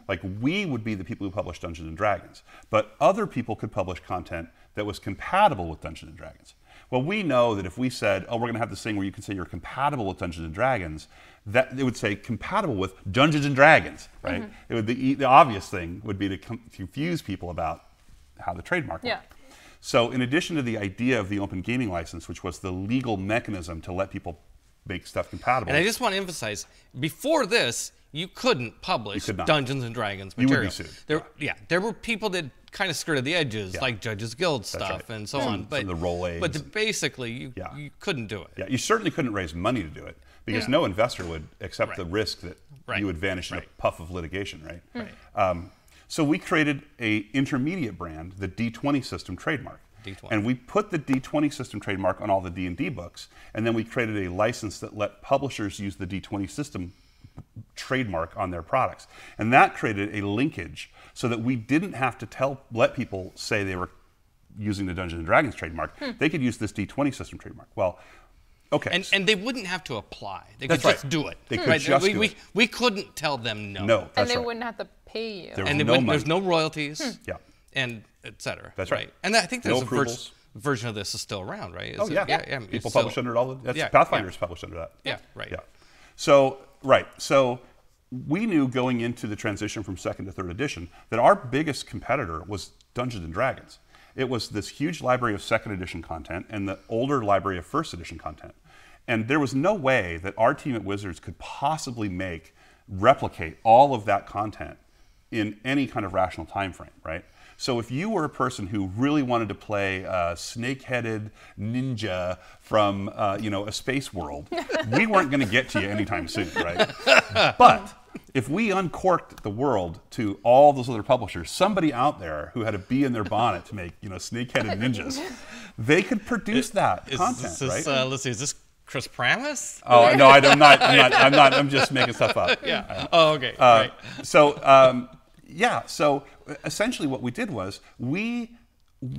Like we would be the people who publish Dungeons and Dragons, but other people could publish content that was compatible with Dungeons and Dragons. Well, we know that if we said, "Oh, we're going to have this thing where you can say you're compatible with Dungeons and Dragons," that it would say compatible with Dungeons and Dragons, right? Mm-hmm. It would be, the obvious thing would be to com- confuse people about how the trademark Yeah. worked. So, in addition to the idea of the open gaming license, which was the legal mechanism to let people make stuff compatible, and I just want to emphasize, before this, you couldn't publish could. Dungeons and Dragons You would be material. sued. There, yeah, there were people that kind of skirted the edges, like Judges Guild stuff right. and so Some- on. But the roll but aids the- basically, you, Yeah. you couldn't do it. yeah, you certainly couldn't raise money to do it because Yeah. no investor would accept Right. the risk that Right. you would vanish in a puff of litigation, right? Right. Um, so we created a intermediate brand, the D20 system trademark. D20. And we put the D20 system trademark on all the D&D books, and then we created a license that let publishers use the D20 system trademark on their products. And that created a linkage so that we didn't have to tell let people say they were using the Dungeons and Dragons trademark. Hmm. They could use this D20 system trademark. Well, okay. And, and they wouldn't have to apply. They That's could just right. do it. They could right? just we, do we, it. we couldn't tell them no. no, And they right. wouldn't have to pay you. There And they no wouldn't- there's no royalties. Hmm. Yeah. And et cetera. That's right. And I think No there's a ver- approvals. version of this is still around, right? Is Oh it- yeah, yeah. People it's publish still- under all the that's Yeah, Pathfinder yeah. is published under that. Yeah, right. Yeah. So right. So we knew going into the transition from second to third edition that our biggest competitor was Dungeons and Dragons. It was this huge library of second edition content and the older library of first edition content. And there was no way that our team at Wizards could possibly make replicate all of that content in any kind of rational time frame, right? So if you were a person who really wanted to play a snake-headed ninja from uh, you know a space world, we weren't going to get to you anytime soon, right? But if we uncorked the world to all those other publishers, somebody out there who had a bee in their bonnet to make you know snake-headed ninjas, they could produce that Is content, this, right? uh, let's see, is this Chris Pramas? oh no, I, am not. I'm not. I'm not. I'm just making stuff up. yeah. Oh, okay. Uh, right. So um, yeah, so essentially what we did was we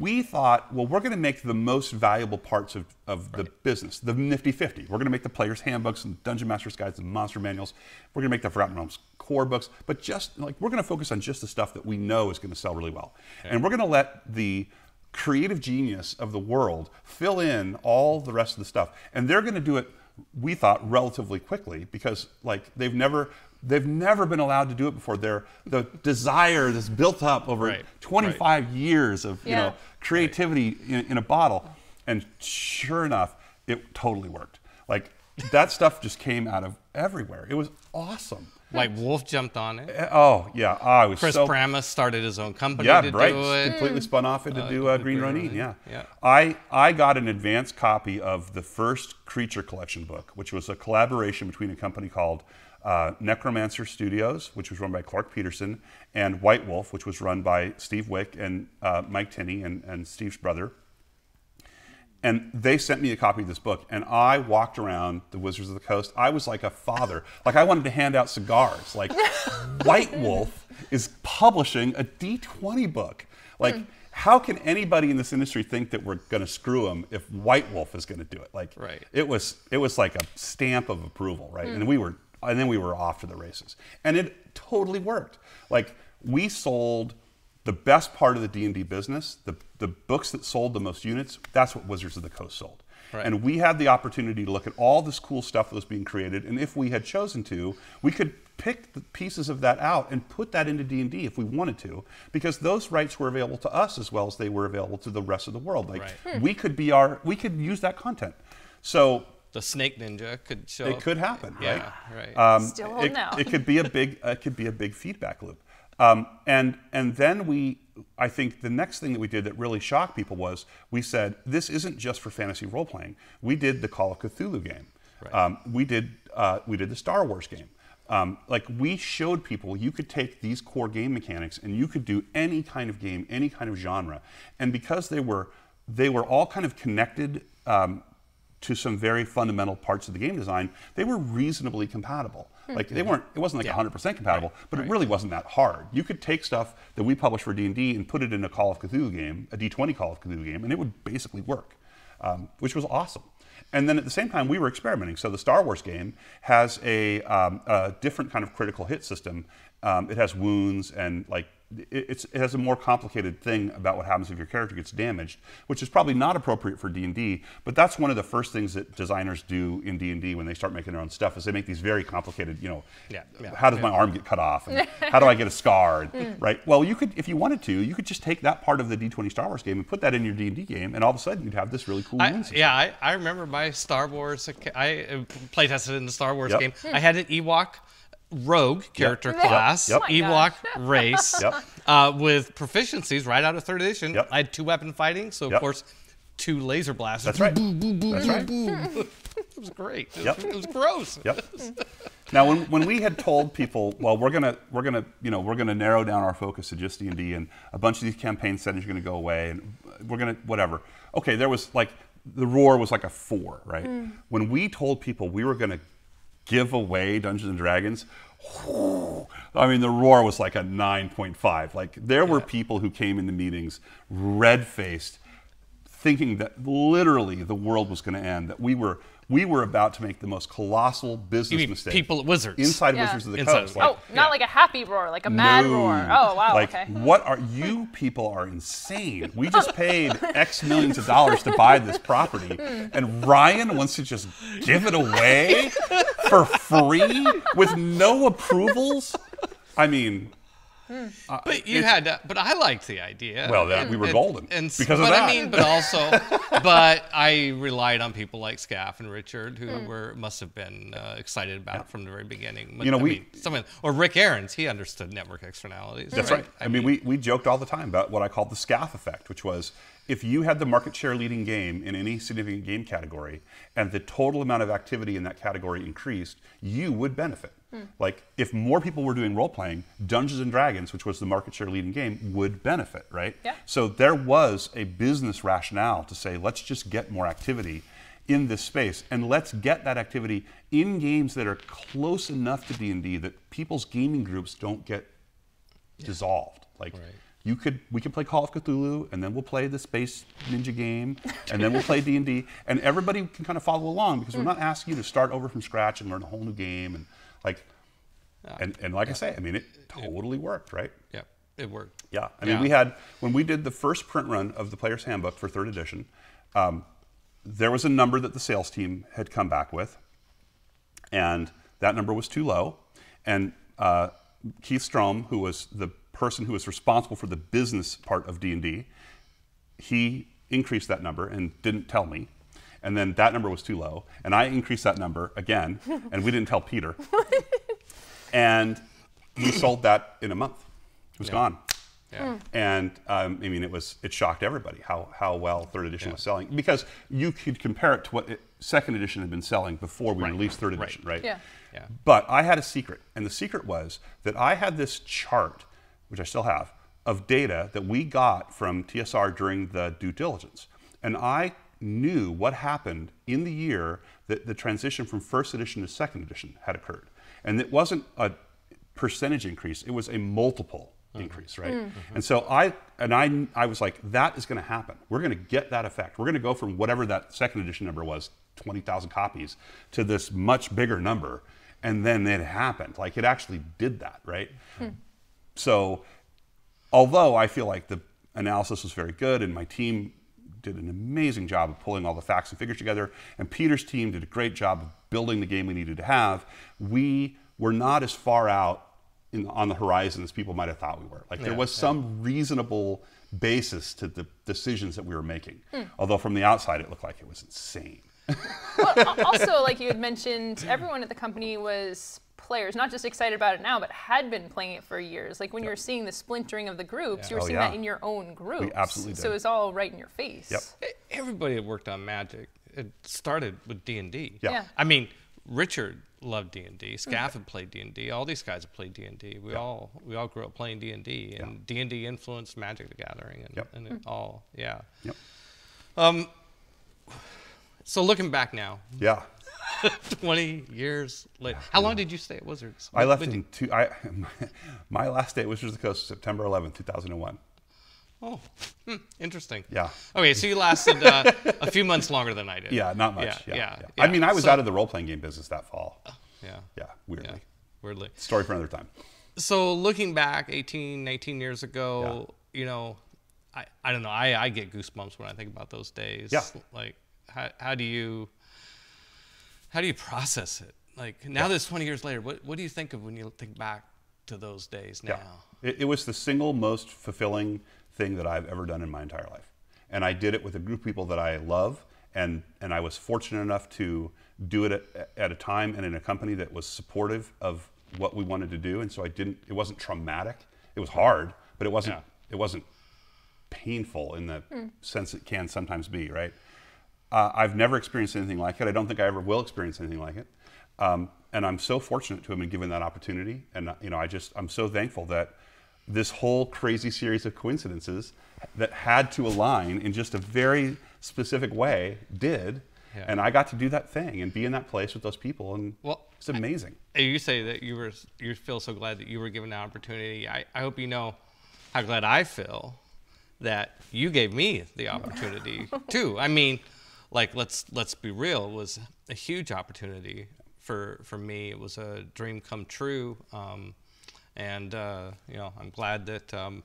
we thought, well, we're going to make the most valuable parts of, of the business, the nifty 50. We're going to make the player's handbooks and dungeon master's guides and monster manuals. We're going to make the Forgotten Realms core books, but just like we're going to focus on just the stuff that we know is going to sell really well. And we're going to let the creative genius of the world fill in all the rest of the stuff. And they're going to do it we thought relatively quickly because like they've never they've never been allowed to do it before. They're the desire that's built up over Right, 25 years of you know creativity in, in a bottle, and sure enough, it totally worked. Like that stuff just came out of everywhere. It was awesome. Like Wolf jumped on it. Eh, Oh yeah, I was Chris so Pramas started his own company yeah, to right. do it. Completely spun off into Uh, do uh, Green Green Ronin. Ronin, Yeah. yeah. I I got an advanced copy of the first Creature Collection book, which was a collaboration between a company called uh, Necromancer Studios, which was run by Clark Peterson, and White Wolf, which was run by Steve Wieck and uh, Mike Tinney and, and Steve's brother. And they sent me a copy of this book, and I walked around the Wizards of the Coast. I was like a father. Like I wanted to hand out cigars. Like White Wolf is publishing a D20 book. Like how can anybody in this industry think that we're going to screw them if White Wolf is going to do it? Like Right. it was it was like a stamp of approval, right? And we were and then we were off to the races. And it totally worked. Like we sold the best part of the D&D business, the, the books that sold the most units, that's what Wizards of the Coast sold. Right. And we had the opportunity to look at all this cool stuff that was being created, and if we had chosen to, we could pick the pieces of that out and put that into D&D if we wanted to, because those rights were available to us as well as they were available to the rest of the world. Like Right. Hmm. we could be our, we could use that content. So The Snake Ninja could show it up. could happen, right? Yeah, right. Um, Still holding it, out. it could be a big, it could be a big feedback loop. Um, and and then we, I think the next thing that we did that really shocked people was we said this isn't just for fantasy role playing. We did the Call of Cthulhu game. Um, we did uh, we did the Star Wars game. Um, like we showed people you could take these core game mechanics and you could do any kind of game, any kind of genre, and because they were they were all kind of connected um, to some very fundamental parts of the game design, they were reasonably compatible. Like they weren't, it wasn't like Yeah. 100% compatible, but it really wasn't that hard. You could take stuff that we published for D&D and put it in a Call of Cthulhu game, a D20 Call of Cthulhu game, and it would basically work, um, which was awesome. And then at the same time, we were experimenting. So the Star Wars game has a, um, a different kind of critical hit system. Um, it has wounds and like it, it's, it has a more complicated thing about what happens if your character gets damaged, which is probably not appropriate for D&D. But that's one of the first things that designers do in D&D when they start making their own stuff is they make these very complicated, you know, Yeah, yeah, how does my arm get cut off? And how do I get a scar? And, right? Well, you could, if you wanted to, you could just take that part of the D20 Star Wars game and put that in your D&D game, and all of a sudden you'd have this really cool I, wound system. yeah, I, I remember my Star Wars. I uh, playtested in the Star Wars Yep. game. I had an Ewok rogue character Yep. class, Yep. Oh my Ewok race, Yep. uh, with proficiencies right out of third edition. Yep. I had two weapon fighting, so of course, two laser blasters. That's right. That's right. It was great. It, Yep. was, it was gross. Yep. Now, when, when we had told people, well, we're gonna we're gonna you know we're gonna narrow down our focus to just D and D, and a bunch of these campaign settings are gonna go away, and we're gonna whatever. Okay, there was like the roar was like a four, right? When we told people we were gonna give away Dungeons and Dragons. I mean, the roar was like a 9.5. Like, there were people who came into meetings red faced, thinking that literally the world was going to end, that we were we were about to make the most colossal business You mean mistake. people at Wizards? inside Yeah. Wizards of the Inside Coast. of- oh, not yeah. like a happy roar, like a mad no. roar. Oh, wow. Like, okay. what are you people are insane? We just paid X millions of dollars to buy this property, hmm. and Ryan wants to just give it away for free with no approvals. I mean, Hmm. But uh, you had, to, but I liked the idea. Well, that- we were golden and, s- because of but that. I mean, but also, but I relied on people like Skaff and Richard, who hmm. were must have been uh, excited about it from the very beginning. You know, I we- mean, someone or Rick Aarons, he understood network externalities. That's right. I, mean, we, we joked all the time about what I called the Skaff effect, which was if you had the market share leading game in any significant game category and the total amount of activity in that category increased, you would benefit. Hmm. Like if more people were doing role playing, Dungeons and Dragons, which was the market share leading game, would benefit, right? Yeah. So there was a business rationale to say, let's just get more activity in this space and let's get that activity in games that are close enough to D&D that people's gaming groups don't get dissolved. Like Right. You could, we could play Call of Cthulhu, and then we'll play the Space Ninja game, and then we'll play D and D, and everybody can kind of follow along because we're not asking you to start over from scratch and learn a whole new game, and like, and and like I say, I mean, it totally worked, right? yeah, it worked. Yeah, I mean, Yeah. we had when we did the first print run of the Player's Handbook for third edition. Um, there was a number that the sales team had come back with, and that number was too low. And uh, Keith Strohm, who was the person who was responsible for the business part of D&D, he increased that number and didn't tell me. And then that number was too low, and I increased that number again, and we didn't tell Peter. and we sold that in a month. It was gone. Yeah. And um, I mean, it was it shocked everybody how how well third edition was selling because you could compare it to what it, second edition had been selling before we Right. released third Right. edition, right? Yeah. Yeah. But I had a secret, and the secret was that I had this chart, which I still have, of data that we got from TSR during the due diligence, and I knew what happened in the year that the transition from first edition to second edition had occurred, and it wasn't a percentage increase; it was a multiple mm-hmm. increase, right? Mm. Mm-hmm. And so I and I I was like, that is going to happen. We're going to get that effect. We're going to go from whatever that second edition number was, twenty thousand copies, to this much bigger number, and then it happened. Like it actually did that, right? Hmm. So, although I feel like the analysis was very good and my team did an amazing job of pulling all the facts and figures together, and Peter's team did a great job of building the game we needed to have, we were not as far out in, on the horizon as people might have thought we were. Like there was yeah. some reasonable basis to the decisions that we were making. Hmm. Although from the outside it looked like it was insane. Well, also, like you had mentioned, everyone at the company was players, not just excited about it now, but had been playing it for years. Like when you were seeing the splintering of the groups, you were Oh, seeing yeah. that in your own groups. absolutely So did. it was all right in your face. Yep. Everybody that worked on Magic, it started with D and D. Yeah. Yeah. I mean, Richard loved D and D. Skaff had played D and D. All these guys have played D and D. We all we all grew up playing D and D, and D and D influenced Magic the Gathering, and, Yep. and it all yeah. Yep. Um. So looking back now, Yeah. 20 years later, how long did you stay at Wizards? I left in two. I my last day at Wizards of the Coast, September 11th, 2001. Oh, hmm, interesting. Yeah. Okay, so you lasted uh, a few months longer than I did. Yeah, not much. Yeah, Yeah, yeah. yeah. I mean, I was So- out of the role playing game business that fall. Yeah. Yeah, weirdly. Weirdly. Story for another time. So looking back 18, 19 years ago, you know, I, I don't know, I, I get goosebumps when I think about those days. Yeah. Like how, how do you how do you process it? Like now that it's 20 years later, what, what do you think of when you think back to those days now? Yeah. It, it was the single most fulfilling thing that I've ever done in my entire life. And I did it with a group of people that I love. And, and I was fortunate enough to do it at, at a time and in a company that was supportive of what we wanted to do. And so I didn't, it wasn't traumatic. It was hard, but it wasn't, Yeah. it wasn't painful in the mm. sense it can sometimes be, right? Uh, I've never experienced anything like it. I don't think I ever will experience anything like it. Um, and I'm so fortunate to have been given that opportunity. And uh, you know, I just I'm so thankful that this whole crazy series of coincidences that had to align in just a very specific way did. Yeah. And I got to do that thing and be in that place with those people, and Well, it's amazing. Hey, You say that you were you feel so glad that you were given that opportunity. I, I hope you know how glad I feel that you gave me the opportunity too. I mean, like let's let's be real, was a huge opportunity for for me. It was a dream come true. Um, and uh, you know, I'm glad that um,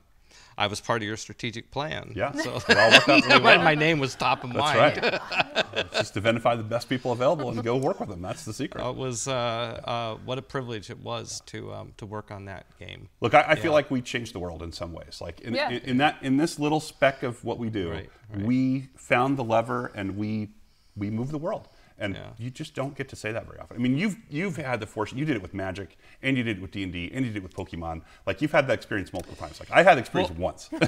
I was part of your strategic plan. Yeah, So it all worked out really my, well. my name was top of That's mind. right. It's just identify the best people available and go work with them. That's the secret. It was uh, uh, what a privilege it was to um, to work on that game. Look, I, I feel like we changed the world in some ways. Like in, Yeah. in, in that in this little speck of what we do, Right, right. we found the lever and we we moved the world. And Yeah. you just don't get to say that very often. I mean, you've you've had the fortune. You did it with Magic, and you did it with D and D, and you did it with Pokemon. Like you've had that experience multiple times. Like I had the experience once.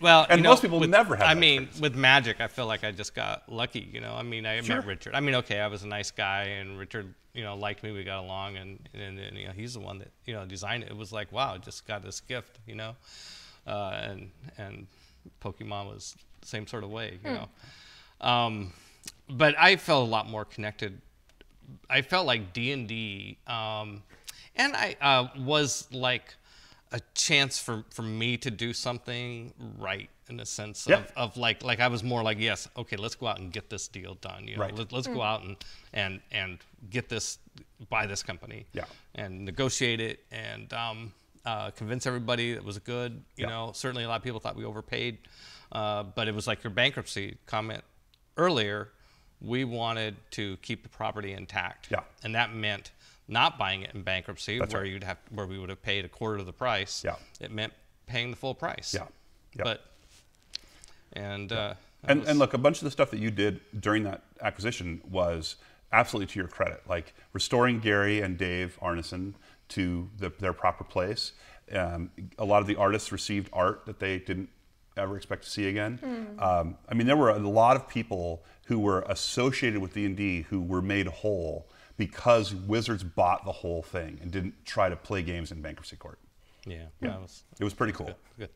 Well, And you know, most people with- never have I that mean, experience. with Magic, I feel like I just got lucky. You know, I mean, I Sure. met Richard. I mean, okay, I was a nice guy, and Richard, you know, liked me. We got along, and, and, and you know, he's the one that you know designed it. It was like, wow, just got this gift, you know, uh, and and Pokemon was the same sort of way, you know. Um, but I felt a lot more connected I felt like D and D, um, and I uh, was like a chance for, for me to do something right in the sense Yeah. of, of like like I was more like yes okay let's go out and get this deal done you know Right. Let, let's go out and and and get this buy this company Yeah. and negotiate it and um, uh, convince everybody that it was good you Yeah. know certainly a lot of people thought we overpaid uh, but it was like your bankruptcy comment earlier we wanted to keep the property intact. Yeah. And that meant not buying it in bankruptcy, That's where right. you'd have where we would have paid a quarter of the price. Yeah. It meant paying the full price. Yeah. Yeah. But and uh, And, was- and look, a bunch of the stuff that you did during that acquisition was absolutely to your credit, like restoring Gary and Dave Arneson to the, their proper place. Um, a lot of the artists received art that they didn't ever expect to see again. Um, I mean, there were a lot of people who were associated with D&D who were made whole because Wizards bought the whole thing and didn't try to play games in bankruptcy court. yeah, that was It was pretty cool. good.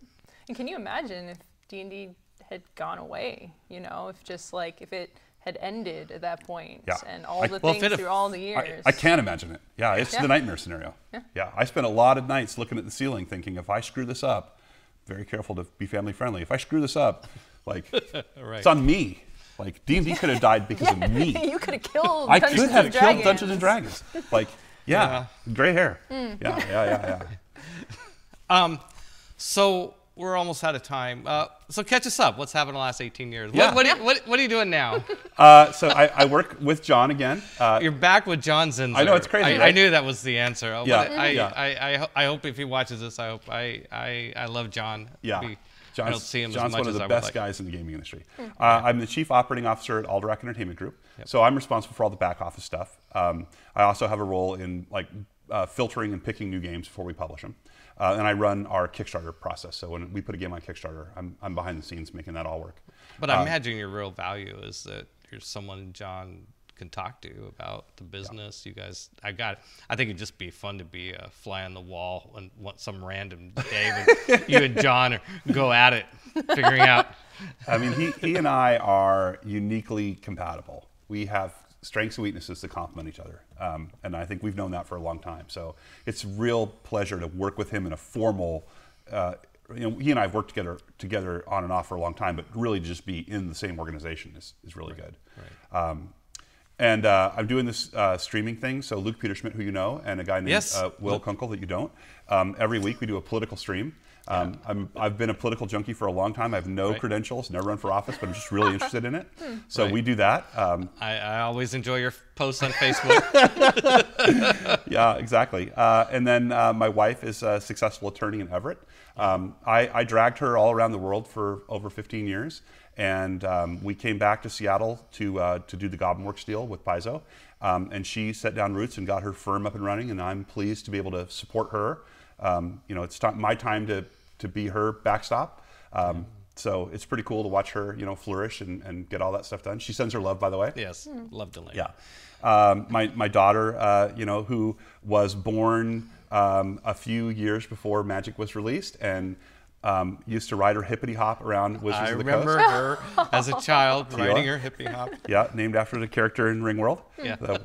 And can you imagine if D and D had gone away? You know, if just like if it had ended at that point, Yeah. and all I- the Well, things had- through all the years. I can't imagine it. Yeah, it's Yeah. the nightmare scenario. Yeah. Yeah. I spent a lot of nights looking at the ceiling thinking, if I screw this up, very careful to be family friendly. If I screw this up, like, Right. it's on me. Like, D&D could have died because of me. you could have killed. I Dungeons could have and killed Dragons. Dungeons and Dragons. Like, yeah, gray hair. Hmm. Yeah, yeah, yeah, yeah. Um, so we're almost out of time. Uh, so catch us up. What's happened in the last 18 years? Yeah. What, what, are you, what, what are you doing now? Uh, so I, I work with John again. Uh, You're back with John Zinser. I know, it's crazy, I, I knew that was the answer. Oh, Yeah, I, yeah. I, I, I hope if he watches this, I hope I, I, I love John. Yeah. We- John's, I don't see him John's as much one of the best like. guys in the gaming industry. Uh, I'm the chief operating officer at Alderac Entertainment Group, so I'm responsible for all the back office stuff. Um, I also have a role in like uh, filtering and picking new games before we publish them, uh, and I run our Kickstarter process. So when we put a game on Kickstarter, I'm, I'm behind the scenes making that all work. But Um, I imagine your real value is that you're someone John can talk to about the business. You guys, I got. I think it'd just be fun to be a fly on the wall and want some random day when you and John go at it, figuring out. I mean, he, he and I are uniquely compatible. We have strengths and weaknesses that complement each other. Um, and I think we've known that for a long time. So it's a real pleasure to work with him in a formal, uh, you know, he and I have worked together together on and off for a long time, but really to just be in the same organization is, is really good. Um, and uh, I'm doing this uh, streaming thing. So Luke Peterschmidt, who you know, and a guy named Yes. uh, Will Kunkel that you don't. Um, every week we do a political stream. Um, I'm, I've been a political junkie for a long time. I have no Right. credentials, never run for office, but I'm just really interested in it. So Right. we do that. Um, I, I always enjoy your posts on Facebook. yeah, exactly. Uh, and then uh, my wife is a successful attorney in Everett. Um, I, I dragged her all around the world for over 15 years, and um, we came back to Seattle to uh, to do the Goblinworks deal with Paizo. Um, and she set down roots and got her firm up and running, and I'm pleased to be able to support her. Um, you know, it's my time to to be her backstop. Um, so it's pretty cool to watch her, you know, flourish and, and get all that stuff done. She sends her love, by the way. yes, love Delaney. Yeah. Um, my, my daughter, uh, you know, who was born um, a few years before Magic was released and um, used to ride her hippity hop around Wizards I of the remember her as a child Teela. riding her hippie hop. Yeah, named after the character in Ringworld, Yeah. the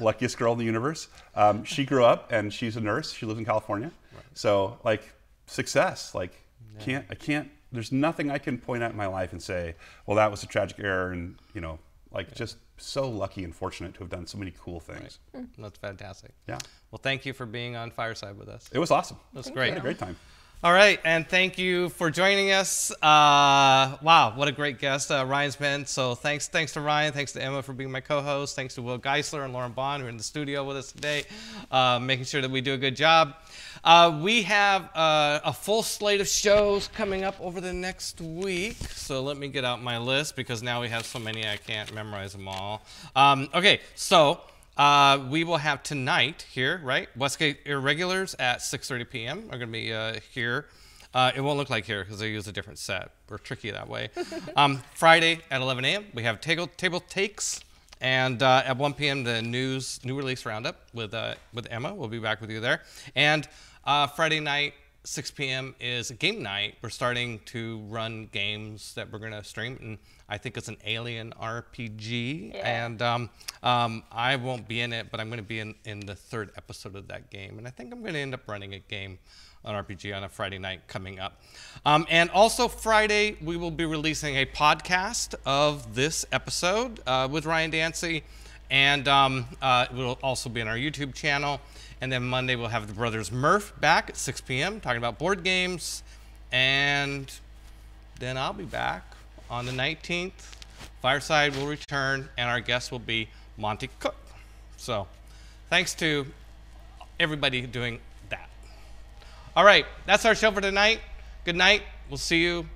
luckiest girl in the universe. Um, she grew up and she's a nurse. She lives in California. So, like, success. Like, can't I can't. There's nothing I can point out in my life and say, well, that was a tragic error, and you know, like, just so lucky and fortunate to have done so many cool things. That's fantastic. Yeah. Well, thank you for being on Fireside with us. It was awesome. That's We great. had a great time. All right, and thank you for joining us. Uh, wow, what a great guest uh, Ryan's been. So thanks, thanks to Ryan, thanks to Emma for being my co-host, thanks to Will Geisler and Lauren Bond who are in the studio with us today, uh, making sure that we do a good job. Uh, we have uh, a full slate of shows coming up over the next week. So let me get out my list because now we have so many I can't memorize them all. Um, okay, so. Uh, we will have tonight here, right? Westgate Irregulars at 6:30 p.m. are going to be uh, here. Uh, it won't look like here because they use a different set. We're tricky that way. um, Friday at 11 a.m. we have table table takes, and uh, at 1 p.m. the news new release roundup with uh, with Emma. We'll be back with you there. And uh, Friday night 6 p.m. is game night. We're starting to run games that we're going to stream, and I think it's an Alien RPG. Yeah. And um, um, I won't be in it, but I'm going to be in, in the third episode of that game. And I think I'm going to end up running a game on RPG on a Friday night coming up. Um, and also, Friday, we will be releasing a podcast of this episode uh, with Ryan Dancey. And um, uh, it will also be on our YouTube channel. And then Monday, we'll have the Brothers Murph back at 6 p.m. talking about board games. And then I'll be back on the 19th Fireside will return, and our guest will be Monte Cook. So, thanks to everybody doing that. All right, that's our show for tonight. Good night. We'll see you